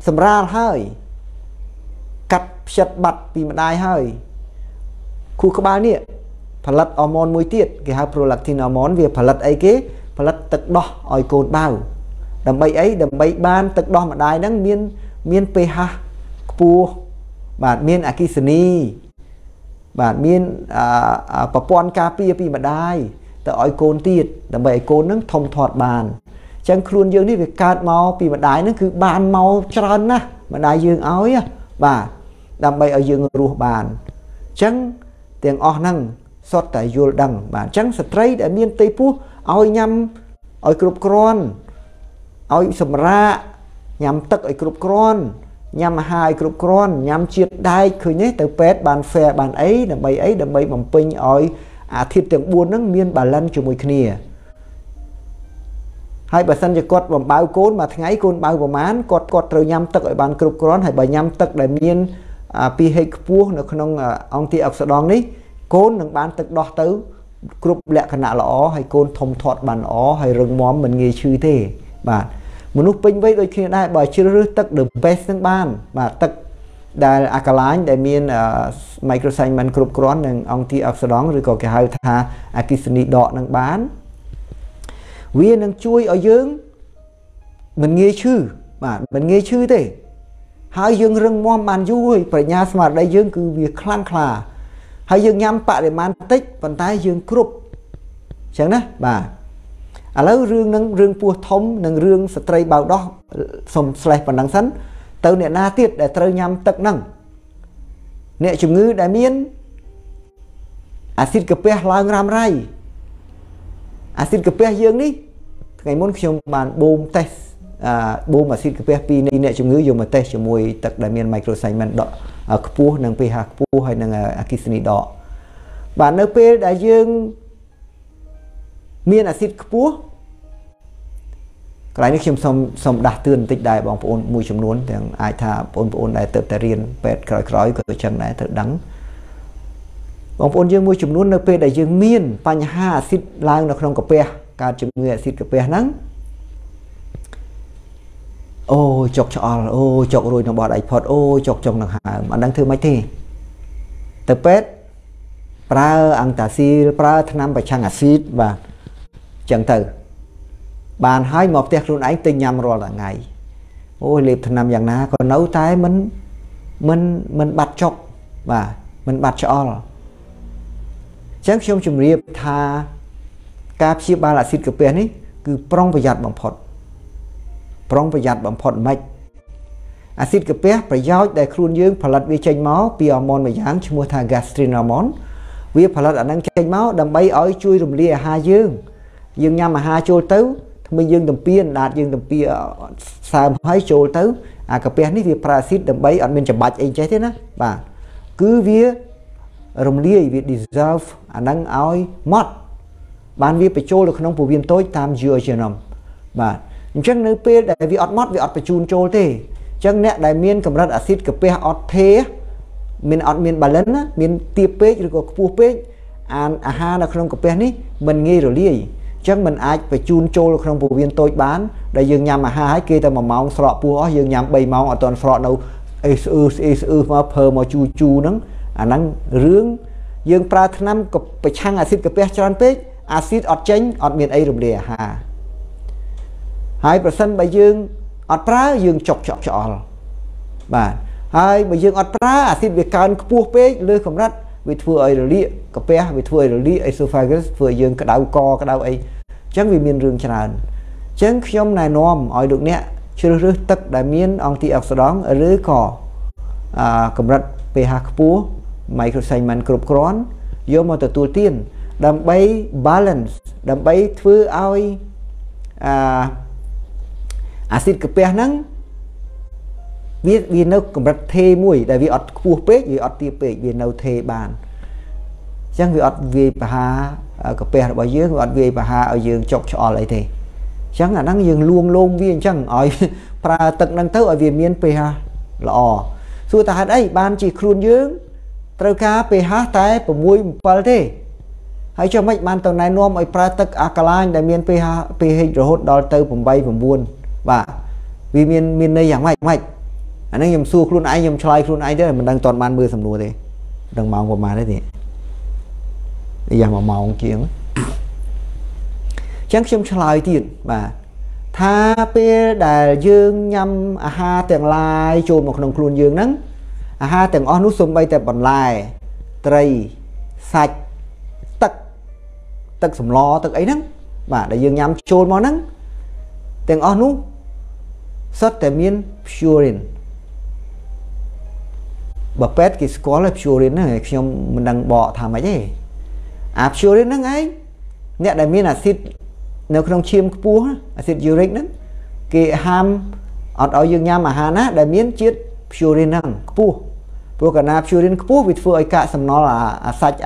សម្រាលហើយកាត់ផ្ចិតបាត់ពីម្ដាយហើយខួរក្បាលនេះផលិតអរម៉ូនមួយទៀតគេហៅ prolactin hormone វាផលិតអីគេ ផលិតទឹកដោះឲ្យកូនបៅដើម្បីអីដើម្បីបានទឹកដោះម្ដាយហ្នឹងមានមាន pH ខ្ពស់ បាទមានអគិសនីបាទមានប្រព័ន្ធការពារពីម្ដាយទៅឲ្យកូនទៀតដើម្បីឲ្យកូននឹងធំធាត់បានអញ្ចឹងខ្លួនយើងនេះវាកើតមកពីម្ដាយនឹងគឺបានមកច្រើនណាស់ម្ដាយយើងឲ្យបាទដើម្បីឲ្យយើងរស់បានអញ្ចឹងទាំងអស់ហ្នឹងសុទ្ធតែយល់ដឹងបាទអញ្ចឹងស្ត្រីដែលមានទេពោះឲ្យញ៉ាំឲ្យគ្រប់គ្រាន់ឲ្យសម្រាកញ៉ាំទឹកឲ្យគ្រប់គ្រាន់ ញ៉ាំអាហារឲ្យគ្រប់គ្រាន់ញ៉ាំជាតិដែកឃើញទេទៅពេទ្យបាន fair បានអីដើម្បីអីដើម្បីបំពេញឲ្យអាធាតុទាំង4ហ្នឹងមាន balance ជាមួយគ្នាហើយបើសិនជាគាត់បំបៅកូនមួយថ្ងៃកូនបៅប្រមាណគាត់គាត់ត្រូវញ៉ាំទឹកឲ្យបានគ្រប់គ្រាន់ហើយបើញ៉ាំទឹកដែលមាន pH ខ្ពស់នៅក្នុងអង់ទីអុកស៊ីដង់នេះកូននឹងបានទឹកដោះទៅ គ្រប់លក្ខណៈល្អហើយកូនធំធាត់បានល្អហើយរឹងមាំមិនងាយឈឺទេបាទ មនុស្សពេញវ័យដូចគ្នាដែរបើជ្រើសរើសទឹក the best នឹងបានបាទទឹកដែលអាកាឡាញដែលមាន microcyclamin គ្រប់គ្រាន់និងអង្គទីអុកស៊ីដង់ឬក៏គេហៅថាអគិសនីដកនឹងបាន វានឹងជួយឲ្យយើងមិនងាយឈឺបាទមិនងាយឈឺទេ ហើយយើងរឹងមាំបានយូរហើយប្រាជ្ញាស្មារតីយើងគឺវាខ្លាំងក្លាហើយយើងញ៉ាំបរិមាណតិចប៉ុន្តែយើងគ្រប់អញ្ចឹងណាបាទ ឥឡូវរឿងនឹងរឿងពោះធំនិងរឿងស្ត្រីបៅដោះសុំស្លេះប៉ុណ្ណឹងសិនទៅអ្នកណាទៀតដែលត្រូវញ៉ាំទឹកហ្នឹងអ្នកជំងឺដែលមានអាស៊ីតកាពះឡើងរ៉ាំរ៉ៃអាស៊ីតកាពះយើងនេះថ្ងៃមុនខ្ញុំបានបូមតេស្តអាបូមអាស៊ីតកាពះពីអ្នកជំងឺយកមកតេស្តជាមួយទឹកដែលមាន microcyclamin ដកខ្ពស់និង pH ខ្ពស់ហើយនិងអគិសនីដកបាទនៅពេលដែលយើង មានអាស៊ីតខ្ពស់កន្លែងនេះខ្ញុំសូមសូមដាស់តឿនបន្តិចដែរបងប្អូនមួយចំនួនទាំងអាចថាបងប្អូនដែលទៅតែរៀនពេទ្យក្រោយៗក៏ចឹងដែរត្រូវដឹងបងប្អូនយើងមួយចំនួននៅពេលដែលយើងមានបញ្ហាអាស៊ីតឡើងនៅក្នុងកាពះកើតជំងឺអាស៊ីតកាពះហ្នឹងអូចុកឆ្អល់អូចុករួយនឹងបត់ដៃផុតអូចុកចុងនឹងហើមអត់ដឹងធ្វើម៉េចទេទៅពេទ្យប្រើអង្តាស៊ីលប្រើថ្នាំប្រឆាំងអាស៊ីតបាទ ចឹងទៅ បានហើយមកផ្ទះខ្លួនឯងទិញញ៉ាំរាល់ថ្ងៃអូយលេបថ្នាំយ៉ាងណាក៏នៅតែមិនមិនមិនបាត់ចុកបាទមិនបាត់ឆ្អល់ចឹងខ្ញុំជម្រាបថាការព្យាបាលអាស៊ីតកាពះនេះគឺប្រុងប្រយ័ត្នបំផុត ប្រុងប្រយ័ត្នបំផុតមិនអាស៊ីតកាពះប្រយោជន៍ដែលខ្លួនយើងផលិតវាចេញមកពីអរម៉ូនមួយយ៉ាងឈ្មោះថា gastrin hormone វាផលិតអានឹងចេញមកដើម្បីឲ្យជួយរំលាយអាហារយើង យើងញ៉ាំអាហារចូលទៅថ្មីយើងទំពាអណ្ដាតយើងទំពាសើមហើយចូលទៅអាកាពះនេះវាប្រើអាស៊ីតដើម្បីអត់មានច្បាច់អីចេះទេណាបាទគឺវារំលាយវា dissolve អានឹងឲ្យម៉ត់បានវាបញ្ចូលទៅក្នុងពោះវៀនតូចតាម duodenum បាទអញ្ចឹងនៅពេលដែលវាអត់ម៉ត់វាអត់បញ្ជូនចូលទេអញ្ចឹងអ្នកដែលមានកម្រិតអាស៊ីតកាពះអត់ទេមានអត់មាន balance ណាមានទាបពេកឬក៏ខ្ពស់ពេកអានអាហារនៅក្នុងកាពះនេះមិនងាយរលាយអញ្ចឹងมันអាចបញ្ជូនចូលក្នុងពោះវៀនតូចបានដែលយើងញ៉ាំអាហារហើយគេតែ1ម៉ោងស្រក់ពោះអស់យើងញ៉ាំ3ម៉ោងអត់ទាន់ស្រក់នៅអេស្អឺស្អេស្អឺមកភើមកជូជូហ្នឹងអាហ្នឹងរឿងយើងប្រើថ្នាំប្រឆាំងអាស៊ីតកាពះច្រើនពេកអាស៊ីតអត់ចេញអត់មានអីរំលាយអាហារហើយប្រសិនបើយើងអត់ប្រើយើងចុកចក់ឆ្អល់បាទហើយបើយើងអត់ប្រើអាស៊ីតវាកើនខ្ពស់ពេកលើកម្រិតវាធ្វើឲ្យរលាកកាពះវាធ្វើឲ្យរលាក esophagus ធ្វើឲ្យយើងក្តៅកក្តៅអី អញ្ចឹងវាមានរឿងច្រើនអញ្ចឹងខ្ញុំណែនាំឲ្យលោកអ្នកជ្រើសរើសទឹកដែលមានអង់ទីអុកស៊ីដង់ឬក៏អាកម្រិត pH ខ្ពស់ microcyclamin គ្រប់គ្រាន់យកមកទទួលទានដើម្បី balance ដើម្បីធ្វើឲ្យអាអាស៊ីតកាពះហ្នឹងវាវានៅកម្រិតថេមួយ ដែលវាអត់ខ្ពស់ពេកវាអត់ទាបពេកវានៅថេបានអញ្ចឹងវាអត់វាយបហា កាពះរបស់យើងវាអត់វាយបហាឲ្យយើងចុកឆ្អល់អីទេអញ្ចឹងអាហ្នឹងយើងលួងលោមវាអញ្ចឹងឲ្យប្រើទឹកហ្នឹងទៅឲ្យវាមាន pH ល្អសួរតើហេតុអីបានជាខ្លួនយើងត្រូវការ pH តែ6 7ទេហើយចុះមិនបានទៅណែនាំឲ្យប្រើទឹកអាកាឡាញដែលមាន pH pH រហូតដល់ទៅ8 9បាទវាមានមានន័យយ៉ាងម៉េចម៉េចអានេះខ្ញុំសួរខ្លួនឯងខ្ញុំឆ្លើយខ្លួនឯងទេមិនដឹងតន់បានមើលសំណួរទេដឹងម៉ោងប្រហែលទេ នេះយ៉ាង1ម៉ោងជាងអញ្ចឹងខ្ញុំឆ្លើយទៀតបាទថាពេលដែលយើងញ៉ាំអាហារទាំងឡាយចូលមកក្នុងខ្លួនយើងហ្នឹងអាហារទាំងអស់នោះសូម្បីតែបន្លែត្រីសាច់ទឹកទឹកសម្លទឹកអីហ្នឹងបាទដែលយើងញ៉ាំចូលមកហ្នឹងទាំងអស់នោះសុទ្ធតែមាន purine បើពេទ្យគេស្គាល់ហើយ purine ហ្នឹងខ្ញុំមិនដឹងបកថាម៉េចទេ អា purine ហ្នឹងឯងអ្នកដែលមានអាស៊ីតនៅក្នុងឈាមខ្ពស់អាស៊ីត uric ហ្នឹងគេហាមអត់ឲ្យយើងញ៉ាំអាហារណាដែលមានជាតិ purine ហ្នឹងខ្ពស់ព្រោះកាលណា purine ខ្ពស់វាធ្វើឲ្យកាកសំណល់អាសាច់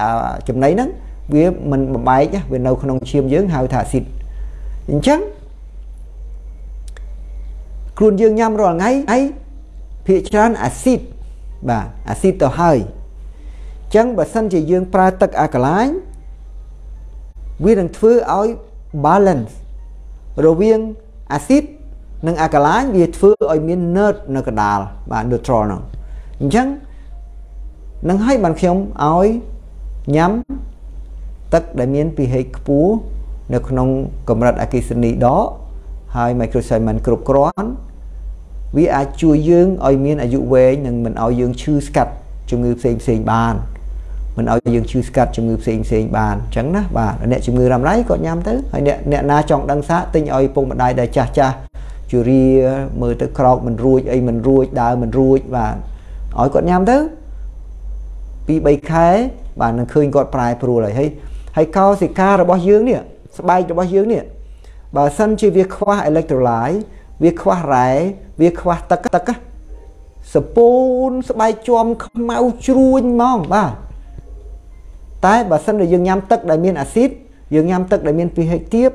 ចំណីហ្នឹងវាមិនបំបែកវានៅក្នុងឈាមយើងហៅថាអាស៊ីតអញ្ចឹងខ្លួនយើងញ៉ាំរាល់ថ្ងៃអីភាកច្រើនអាស៊ីតបាទអាស៊ីតទៅហើយអញ្ចឹងបើសិនជាយើងប្រើទឹកអាកាឡាញ វានឹងធ្វើឲ្យ balance រវាងអាស៊ីតនិងអាកាឡាញវាធ្វើឲ្យមាន nerd នៅកណ្ដាលបាទ neutral ហ្នឹងអញ្ចឹងនឹងឲ្យបានខ្ញុំឲ្យញ៉ាំទឹកដែលមាន pH ខ្ពស់នៅក្នុងកម្រិតអគ្គិសនីដកហើយ microcycline គ្រប់គ្រាន់វាអាចជួយយើងឲ្យមានអាយុវែងនិងមិនឲ្យយើងឈឺស្កាត់ជំងឺផ្សេងផ្សេងបាន មិនឲ្យយើងឈឺស្កាត់ជំងឺផ្សេងផ្សេងបានអញ្ចឹងណាបាទអ្នកជំងឺរ៉ាំរ៉ៃក៏ញ៉ាំទៅហើយអ្នកអ្នកណាចង់ដឹងសាទិញឲ្យពុកម្ដាយដែលចាស់ចាស់ជូរីមើលទៅក្រោកមិនរួចអីមិនរួចដើរមិនរួចបាទឲ្យគាត់ញ៉ាំទៅ2 3ខែបាទនឹងឃើញគាត់ប្រែប្រួលហើយហើយហើយកោសិការបស់យើងនេះស្បែករបស់យើងនេះបើសិនជាវាខ្វះ electrolyte វាខ្វះរ៉ែវាខ្វះទឹកទឹកសពូនស្បែកជាប់ខ្មៅជ្រួញហ្មងបាទ តែបើសិនជាយើងញ៉ាំទឹកដែលមានអាស៊ីតយើងញ៉ាំទឹកដែលមាន pH ទាប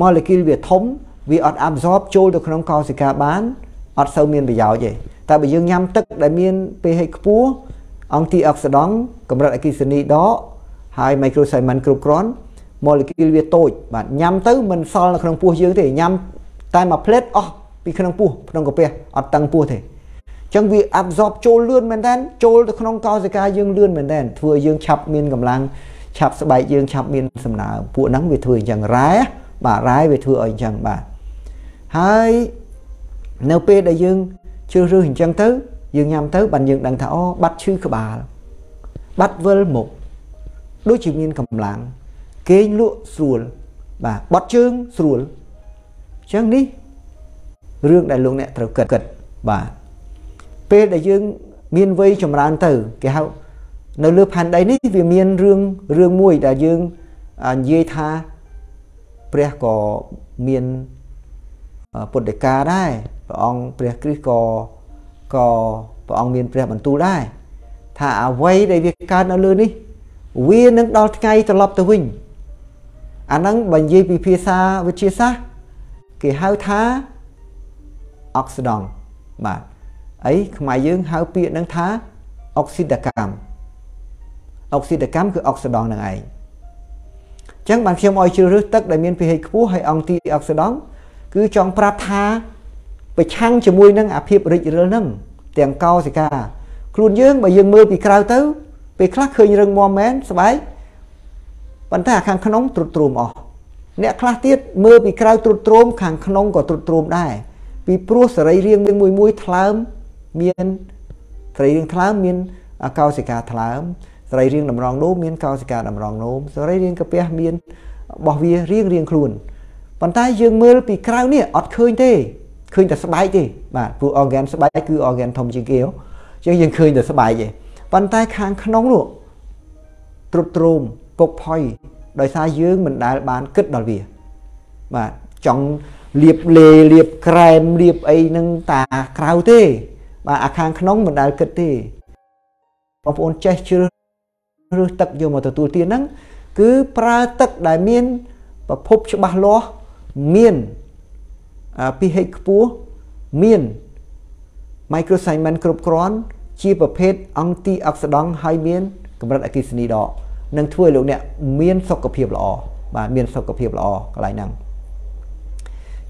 molecule វាធំវាអត់ absorb ចូលទៅក្នុងកោសិកាបានអត់សូវមានប្រយោជន៍ទេតែបើយើងញ៉ាំទឹកដែលមាន pH ខ្ពស់អង់ទីអុកស៊ីដង់កម្រិតអគ្គិសនីដកហើយ microcycline គ្រប់គ្រាន់ molecule វាតូចបាទញ៉ាំទៅមិនសល់នៅក្នុងពោះយើងទេញ៉ាំតែមួយផ្លេតអស់ពីក្នុងពោះក្នុងកាពះអត់តឹងពោះទេអញ្ចឹងវា absorb ចូលលឿនមែនតើចូលទៅក្នុងកោសិកាយើងលឿនមែនតើធ្វើឲ្យយើងឆាប់មានកម្លាំងឆាប់ស្បែកយើងឆាប់មានសំណើមពួកហ្នឹងវាធ្វើអញ្ចឹងរ៉ែបាទរ៉ែវាធ្វើឲ្យអញ្ចឹងបាទហើយនៅពេលដែលយើងជ្រើសរើសអញ្ចឹងទៅយើងញ៉ាំទៅបានយើងដឹងថាអូបាត់ឈឺក្បាលបាត់វិលមុខដូចជាមានកម្លាំងគេងលក់ស្រួលបាទបាត់ជើងស្រួលអញ្ចឹងនេះរឿងដែលលោកអ្នកត្រូវគិតគិតបាទ ពេលដែលយើងមានវ័យចម្រើនទៅគេហៅនៅលើផែនដីនេះវាមានរឿងរឿងមួយដែលយើងនិយាយថាព្រះក៏មានពុទ្ធកាដែរព្រះអង្គព្រះគ្រីស្ទក៏ក៏ព្រះអង្គមានព្រះបន្ទូលដែរថាអ្វីដែលវាកើតនៅលើនេះវានឹងដល់ថ្ងៃត្រឡប់ទៅវិញអាហ្នឹងបើនិយាយពីភាសាវិទ្យាសាស្ត្រគេហៅថាអុកស៊ីដង់បាទ អីខ្មែរយើងហៅពាក្យហ្នឹងថាអុកស៊ីតកម្មអុកស៊ីតកម្មគឺអុកស៊ីដង់នឹងឯងអញ្ចឹងបានខ្ញុំឲ្យជ្រើសរើសទឹកដែលមាន pH ខ្ពស់ហើយអង់ទីអុកស៊ីដង់គឺចង់ប្រាប់ថាប្រឆាំងជាមួយនឹងអាភាពរិចរិលហ្នឹងទាំងកោសិកាខ្លួនយើងបើយើងមើលពីក្រៅទៅពេលខ្លះឃើញរឹងមាំមែនស្បែកប៉ុន្តែខាងក្នុងទ្រុឌទ្រោមអស់អ្នកខ្លះទៀតមើលពីក្រៅទ្រុឌទ្រោមខាងក្នុងក៏ទ្រុឌទ្រោមដែរពីព្រោះសរីរាង្គមួយមួយថ្លើម មានសរីរាង្គថ្លើមមានកោសិកាថ្លើមសរីរាង្គតម្រងនោមមានកោសិកាតម្រងនោមសរីរាង្គកាពះមានរបស់វារៀងរៀងខ្លួនប៉ុន្តែយើងមើលពីក្រៅនេះអត់ឃើញទេឃើញតែស្បែកទេបាទព្រោះ organ ស្បែកគឺ organ ធំជាងគេអញ្ចឹងយើងឃើញតែស្បែកទេប៉ុន្តែខាងក្នុងនោះទ្រុឌទ្រោមពុកផុយដោយសារយើងមិនដែលបានគិតដល់វា បាទចង់លាបលេលាបក្រែមលាបអីនឹងតាក្រៅទេ បាទអាខាងក្នុងមិនដែលគិតទេបងប្អូនចេះជ្រើសរើសទឹកយកមកទទួលទានហ្នឹងគឺប្រើទឹកដែលមានប្រភពច្បាស់លាស់មាន pH ខ្ពស់មាន microcycline គ្រប់គ្រាន់ ជាប្រភេទអង់ទីអុកស៊ីដង់ហើយមានកម្រិតអគ្គិសនីដកនឹងធ្វើឲ្យលោកអ្នកមានសុខភាពល្អបាទមានសុខភាពល្អកន្លែងហ្នឹង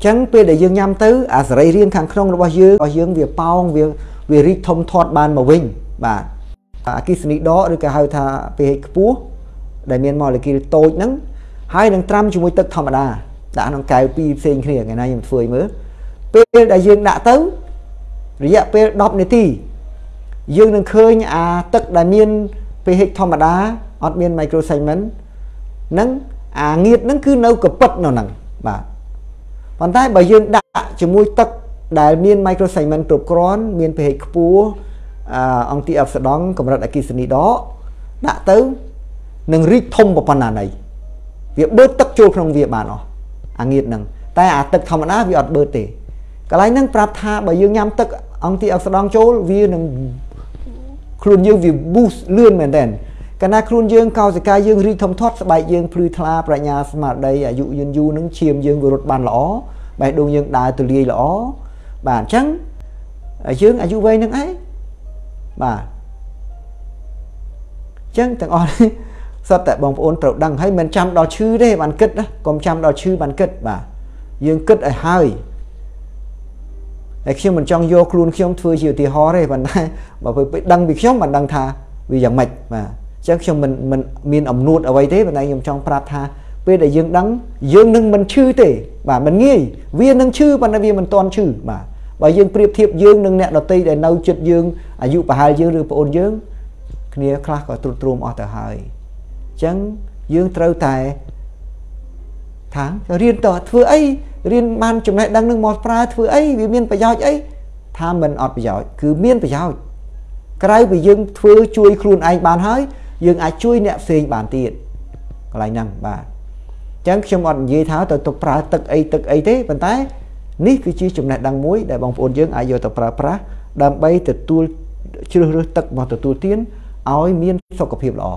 ចឹងពេលដែលយើងញ៉ាំទៅអាសរីរាង្គខាងក្នុងរបស់យើងរបស់យើងវាប៉ោងវាវារីកធំធាត់បានមកវិញបាទអគិសនីដកឬក៏ហៅថា pH ខ្ពស់ដែលមានម៉ូលេគុលតូចហ្នឹងហើយនឹងត្រាំជាមួយទឹកធម្មតាដាក់ក្នុងកែវពីរផ្សេងគ្នាថ្ងៃណាខ្ញុំធ្វើឲ្យមើលពេលដែលយើងដាក់ទៅរយៈពេល10នាទីយើងនឹងឃើញអាទឹកដែលមាន pH ធម្មតាអត់មាន microsegment នឹងអាងៀតហ្នឹងគឺនៅកពិតនៅហ្នឹងបាទ ប៉ុន្តែបើយើងដាក់ជាមួយទឹកដែលមាន microsegment គ្រប់គ្រាន់មាន pH ខ្ពស់អង់ទីអុកស៊ីដង់កម្រិតអគ្គិសនីដកដាក់ទៅនឹងរីកធំប៉ុណ្ណាណីវាបឺតទឹកចូលក្នុងវាបានអស់អាងៀតហ្នឹងតែអាទឹកធម្មតាវាអត់បឺតទេកន្លែងហ្នឹងប្រាប់ថាបើយើងញ៉ាំទឹកអង់ទីអុកស៊ីដង់ចូលវានឹងខ្លួនយើងវា boost លឿនមែនតើ កាលណាខ្លួនយើងកោសិកាយើងរីកធំធាត់ស្បែកយើងភ្លឺថ្លាប្រាជ្ញាស្មារតីអាយុយឺនយូរនឹងឈាមយើងវារត់បានល្អបេះដូងយើងដើរទូលាយល្អបាទអញ្ចឹងយើងអាយុវែងនឹងឯងបាទអញ្ចឹងទាំងអស់នេះសុទ្ធតែបងប្អូនត្រូវដឹងហើយមិនចាំដល់ឈឺទេបានគិតណាកុំចាំដល់ឈឺបានគិតបាទយើងគិតឲ្យហើយតែខ្ញុំមិនចង់យកខ្លួនខ្ញុំធ្វើជាឧទាហរណ៍ទេប៉ុន្តែបើពេលដឹងពីខ្ញុំបានដឹងថាវាយ៉ាងម៉េចបាទ អញ្ចឹងខ្ញុំមិនមិនមានអំនួតអ្វីទេប៉ុន្តែខ្ញុំចង់ប្រាប់ថាពេលដែលយើងដឹងយើងនឹងមិនឈឺទេបាទមិនងាយវានឹងឈឺប៉ុន្តែវាមិនទាន់ឈឺបាទបើយើងប្រៀបធៀបយើងនឹងអ្នកដតីដែលនៅចិត្តយើងអាយុប្រហែលយើងឬប្អូនយើងគ្នាខ្លះក៏ទ្រុឌទ្រោមអស់ទៅហើយអញ្ចឹងយើងត្រូវតែថារៀនតធ្វើអីរៀនបានចំណេះដឹងនឹងមកប្រើធ្វើអីវាមានប្រយោជន៍អីថាមិនអត់ប្រយោជន៍គឺមានប្រយោជន៍ក្រៅពីយើងធ្វើជួយខ្លួនឯងបានហើយ យើងអាចជួយអ្នកផ្សេងបានទៀតកន្លែងហ្នឹងបាទអញ្ចឹងខ្ញុំអត់និយាយថាទៅទៅប្រើទឹកអីទឹកអីទេប៉ុន្តែនេះគឺជាចំណេះដឹងមួយដែលបងប្អូនយើងអាចយកទៅប្រើប្រាស់ដើម្បីទទួលជ្រើសរើសទឹកមកទទួលទានឲ្យមានសុខភាពល្អ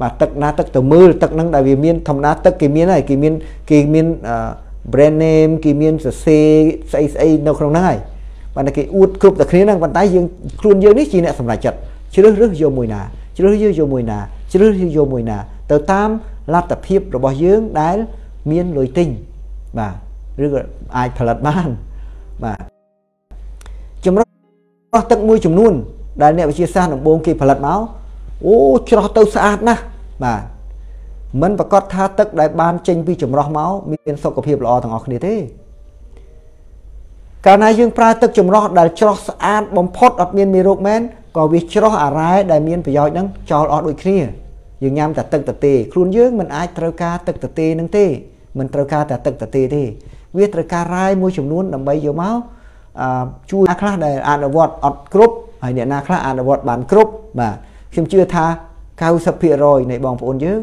បាទទឹកណាទឹកទៅមើលទឹកហ្នឹងដែលវាមានធម្មតាទឹកគេមានហើយគេមានគេមាន brand name គេមានសរសេរស្អីស្អីនៅក្នុងហ្នឹងហើយបាទគេអួតគ្រប់តែគ្នាហ្នឹងប៉ុន្តែយើងខ្លួនយើងនេះជាអ្នកសម្រេចចិត្តជ្រើសរើសយកមួយណា ជ្រើសរើសយកមួយណាជ្រើសរើសយកមួយណា ទៅតាមលទ្ធភាពរបស់យើងដែលមានលុយទិញបាទឬក៏អាចផលិតបានបាទចម្រោះទឹកមួយចំនួន ដែលអ្នកវិទ្យាសាស្ត្រដំបូងគេផលិតមកអូច្រោះទៅស្អាតណាស់បាទមិនប្រកាសថាទឹកដែលបានចេញពីចម្រោះមកមានសុខភាពល្អទាំងអស់គ្នាទេកាលណាយើងប្រើទឹកចម្រោះដែលច្រោះស្អាតបំផុតអត់មានមេរោគមែន ក៏វាច្រោះអារ៉ែដែលមានប្រយោជន៍ហ្នឹងចោលអស់ដូចគ្នាយើងញ៉ាំតែទឹកតទេខ្លួនយើងមិនអាចត្រូវការទឹកតទេនឹងទេមិនត្រូវការតែទឹកតទេទេ វាត្រូវការរ៉ែមួយចំនួនដើម្បីយកមកអឺជួយអ្នកខ្លះដែលអនុវត្តអត់គ្រប់ហើយអ្នកណាខ្លះអនុវត្តបានគ្រប់បាទខ្ញុំជឿថា90%នៃបងប្អូនយើង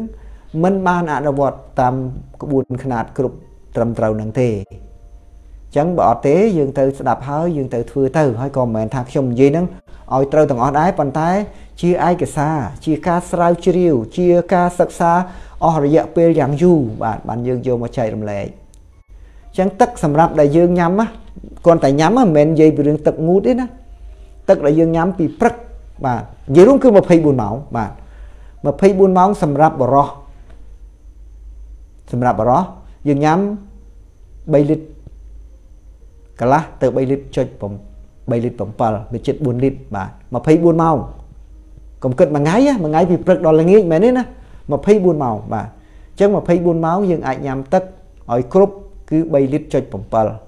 មិនបានអនុវត្តតាមក្បួនខ្នាតគ្រប់ត្រឹមត្រូវនឹងទេអញ្ចឹងបើអត់ទេយើងទៅស្ដាប់ហើយយើងទៅធ្វើទៅហើយក៏មិនមែនថាខ្ញុំនិយាយហ្នឹង ឲ្យត្រូវទាំងអស់ដែរប៉ុន្តែ ជាឯកសារជាការស្រាវជ្រាវ ជាការសិក្សាអស់រយៈពេលយ៉ាងយូរបាទបានយើងយកមកចែករំលែកអញ្ចឹងទឹកសម្រាប់ដែលយើងញ៉ាំណាគ្រាន់តែញ៉ាំមិនមែននិយាយពីរឿងទឹកងូតទេណាទឹកដែលយើងញ៉ាំពីព្រឹកបាទនិយាយរួមគឺ24ម៉ោងបាទ24ម៉ោងសម្រាប់បរោះសម្រាប់បរោះយើងញ៉ាំ3លីត្រកន្លះទៅ3លីត្រចុច 3លីត្រ7វាជិត4លីត្របាទ24ម៉ោងកុំគិតមួយថ្ងៃមួយថ្ងៃពីព្រឹកដល់ល្ងាចមែនទេណា24ម៉ោងបាទអញ្ចឹង24ម៉ោងយើងអាចញ៉ាំទឹកឲ្យគ្រប់គឺ3លីត្រចុច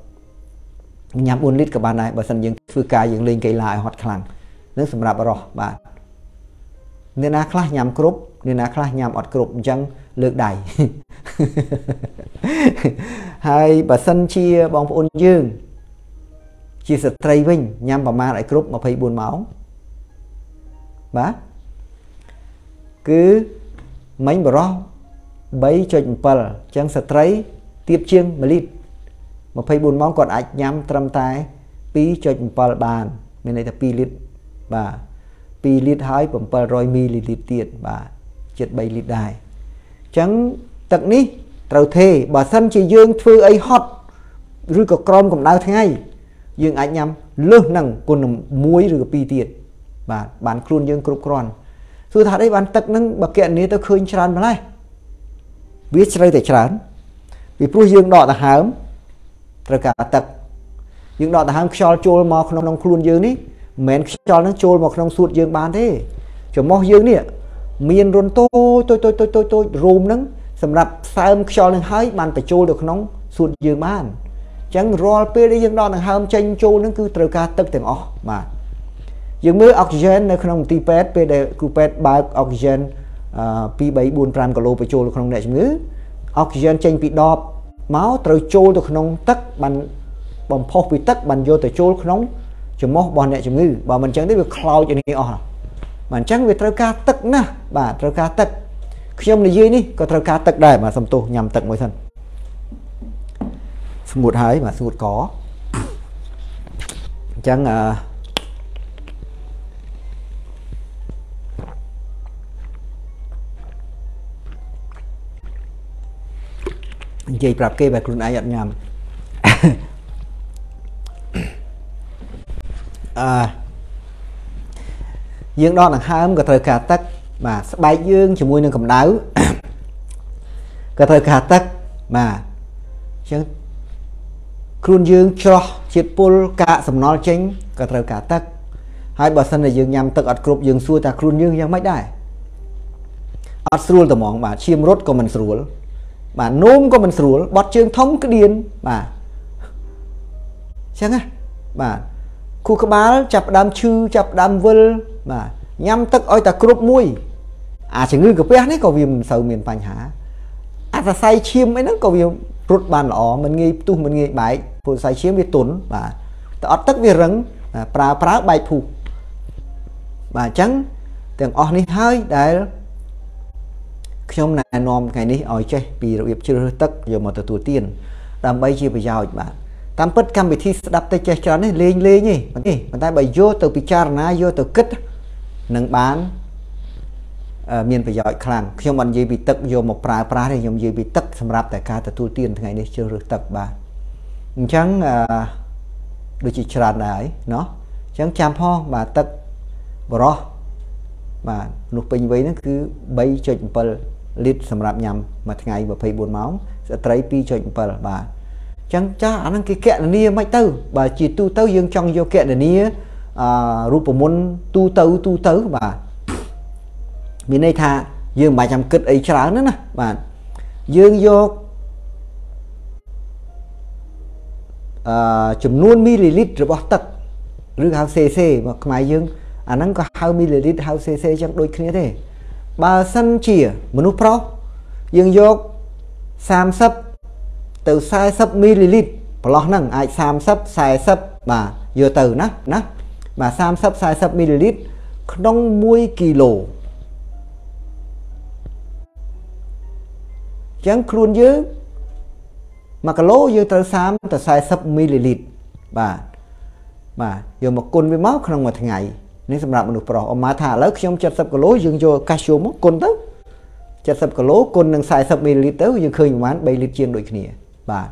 7ញ៉ាំ4លីត្រក៏បានដែរបើសិនយើងធ្វើការយើងលេងកីឡាឲ្យហត់ខ្លាំងនឹងសម្រាប់រស់បាទអ្នកណាខ្លះញ៉ាំគ្រប់អ្នកណាខ្លះញ៉ាំអត់គ្រប់អញ្ចឹងលើកដៃហើយបើសិនជាបងប្អូនយើង ជាស្ត្រីវិញញ៉ាំប្រមាណឲ្យគ្រប់24ម៉ោងបាទគឺមិញបរោះ3.7អញ្ចឹងស្ត្រីទៀបជាង1លីត្រ24ម៉ោងគាត់អាចញ៉ាំត្រឹមតែ2.7បានមានន័យថា2លីត្របាទ2លីត្រហើយ700មីលីលីត្រទៀតបាទជិត3លីត្រដែរអញ្ចឹងទឹកនេះត្រូវទេបើសិនជាយើងធ្វើអីហត់ឬក៏ក្រោមកម្ដៅថ្ងៃ យើងអាចញ៉ាំលើសនឹងគុណ1ឬក៏2ទៀតបាទបានខ្លួនយើងគ្រប់គ្រាន់សួរថាអីបានទឹកហ្នឹងបើកណនីទៅឃើញច្រើនម្ល៉េះវាជ្រៅតែច្រើនពីព្រោះយើងដកដង្ហើមត្រូវការទឹកយើងដកដង្ហើមខ្យល់ចូលមកក្នុងខ្លួនយើងនេះមិនមែនខ្យល់ហ្នឹងចូលមកក្នុងសួតយើងបានទេចំោះយើងនេះមានរុនតូចតូចតូចតូចតូចតូចរូមហ្នឹងសម្រាប់ផ្សើមខ្យល់នឹងហើយបានបញ្ចូលទៅក្នុងសួតយើងបានអញ្ចឹងរាល់ពេលដែលយើងដកដង្ហើមចេញចូលហ្នឹងគឺត្រូវការទឹកទាំងអស់បាទយើងមើលអុកស៊ីហ្សែននៅក្នុងមន្ទីរពេទ្យពេលដែលគ្រូពេទ្យបើកអុកស៊ីហ្សែន2 3 4 5គីឡូបញ្ចូលក្នុងអ្នកជំងឺអុកស៊ីហ្សែនចេញពីដបមកត្រូវចូលទៅក្នុងទឹកបានបំផុសពីទឹកបានយកទៅចូលក្នុងច្រមុះរបស់អ្នកជំងឺបើមិនអញ្ចឹងទេវាខ្លោចនេះអស់បាទអញ្ចឹងវាត្រូវការទឹកណាស់បាទត្រូវការទឹកខ្ញុំនិយាយនេះក៏ត្រូវការទឹកដែរបាទសំទោសញ៉ាំទឹកមួយសិន ស្ងួតហើយបាទស្ងួតកអញ្ចឹងអឺនិយាយប្រាប់គេបែរខ្លួនឯងអត់ញ៉ាំអឺយើងដកដង្ហើមក៏ត្រូវការទឹកបាទស្បែកយើងជាមួយនឹងកម្ដៅក៏ត្រូវការទឹកបាទអញ្ចឹង ខ្លួនយើងច្រោះជាតិពុលកាកសំណល់ចេញក៏ត្រូវការទឹកហើយបើសិនជាយើងញ៉ាំទឹកអត់គ្រប់យើងសួរថាខ្លួនយើងយ៉ាងម៉េចដែរអត់ស្រួលតែហ្មងបាទឈាមរត់ក៏មិនស្រួល បាទនោមក៏មិនស្រួលបត់ជើងធំក្តៀនបាទអញ្ចឹងណាបាទខួរក្បាលចាប់ដើមឈឺចាប់ដើមវិលបាទញ៉ាំទឹកឲ្យតែគ្រប់មួយ អាជំងឺកាពះនេះក៏វាមិនសូវមានបញ្ហាអាសរសៃឈាមអីហ្នឹងក៏វា រត់បានល្អមិនងាយផ្ទុះមិនងាយបែកព្រោះសរសៃឈាមវាទន់បាទតែអត់ទឹកវារឹងប្រើប្រើបែកភុះបាទអញ្ចឹងទាំងអស់នេះហើយដែលខ្ញុំណែនាំថ្ងៃនេះឲ្យចេះពីរបៀបជ្រើសរើសទឹកយកមកទទួលទានដើម្បីជាប្រយោជន៍បាទតាមពិតកម្មវិធីស្ដាប់ទៅចេះច្រើននេះលេងលេងទេប៉ុន្តែបើយកទៅពិចារណាយកទៅគិតនឹងបាន មានប្រយោជន៍ខ្លាំងខ្ញុំមិននិយាយពីទឹកយកមកប្រើប្រាស់ទេខ្ញុំនិយាយពីទឹកសម្រាប់តែការទទួលទានថ្ងៃនេះជ្រើសរើសទឹកបាទអញ្ចឹងអឺដូចជាច្រើនដែរเนาะអញ្ចឹងចាំផងបាទទឹកបរោះបាទនោះពេញវ័យហ្នឹងគឺ3.7លីត្រសម្រាប់ញ៉ាំមួយថ្ងៃ24ម៉ោងស្ត្រី2.7បាទអញ្ចឹងចាអាហ្នឹងគេកណនីមិនទៅបើជាទូទៅយើងចង់យកកណនីអឺរូបមន្តទូទៅទូទៅបាទ មានន័យថាយើងមិនបាច់ចាំគិតអីច្រើនណាណាបាទយើងយកអឺចំនួនមីលីលីត្ររបស់ទឹកឬហៅ CC មកខ្មែរយើងអាហ្នឹងក៏ហៅមីលីលីត្រហៅ CC ចឹងដូចគ្នាទេបើសិនជាមនុស្សប្រុសយើងយក30ទៅ40មីលីលីត្រប្រឡោះហ្នឹងអាច30 40បាទយកទៅណាណាបាទ30 40មីលីលីត្រក្នុង1គីឡូ ចឹងខ្លួនយើង1គីឡូយើងត្រូវ30ទៅ40មីលីលីត្របាទបាទយកមកគុណវាមកក្នុងមួយថ្ងៃនេះសម្រាប់មនុស្សប្រុសអមថាថាឥឡូវខ្ញុំ70គីឡូយើងយកកាស្យូមមកគុណទៅ70គីឡូគុណនឹង40មីលីលីត្រទៅយើងឃើញប្រហែល3លីត្រជាងដូចគ្នាបាទ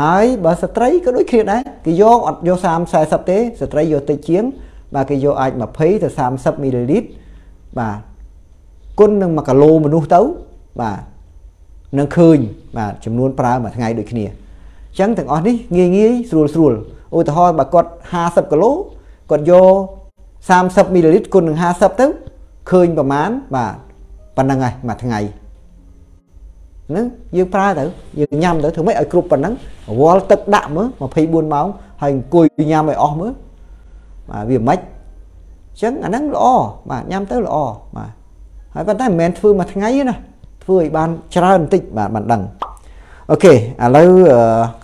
ហើយបើស្ត្រីក៏ដូចគ្នាដែរគេយកអត់យក30 40ទេស្ត្រីយកតិចជាង បាទគេយកអាច20ទៅ30មីលីលីត្របាទគុណនឹង1គីឡូមនុស្សទៅបាទ នឹងឃើញបាទចំនួនប្រើមួយថ្ងៃដូចគ្នាអញ្ចឹងទាំងអស់នេះងាយងាយស្រួលស្រួលឧទាហរណ៍បើគាត់50គីឡូគាត់យក30មីលីលីត្រគុណនឹង50ទៅឃើញប្រមាណបាទប៉ុណ្្នឹងហើយមួយថ្ងៃហ្នឹងយើងប្រើទៅយើងញ៉ាំទៅធ្វើម៉េចឲ្យគ្រប់ប៉ុណ្ណឹងវល់ទឹកដាក់មើល24ម៉ោងហើយអង្គុយញ៉ាំឲ្យអស់មើលបាទវាមិនអញ្ចឹងអាហ្នឹងល្អបាទញ៉ាំទៅល្អបាទហើយប៉ុន្តែមិនមែនធ្វើមួយថ្ងៃទេណា ធ្វើឲ្យបានច្រើនបន្តិចបាទបានដឹងអូខេឥឡូវ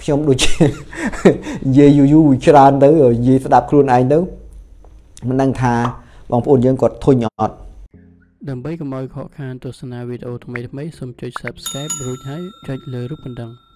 ខ្ញុំដូចនិយាយយូរយូរច្រើនទៅនិយាយស្ដាប់ខ្លួនឯងទៅមិនដឹងថាបងប្អូនយើងគាត់ធុញអត់ដើម្បីកុំឲ្យខកខានទស្សនាវីដេអូថ្មីៗសូមចុច Subscribe រួចហើយចុចលើរូបកណ្ដឹង។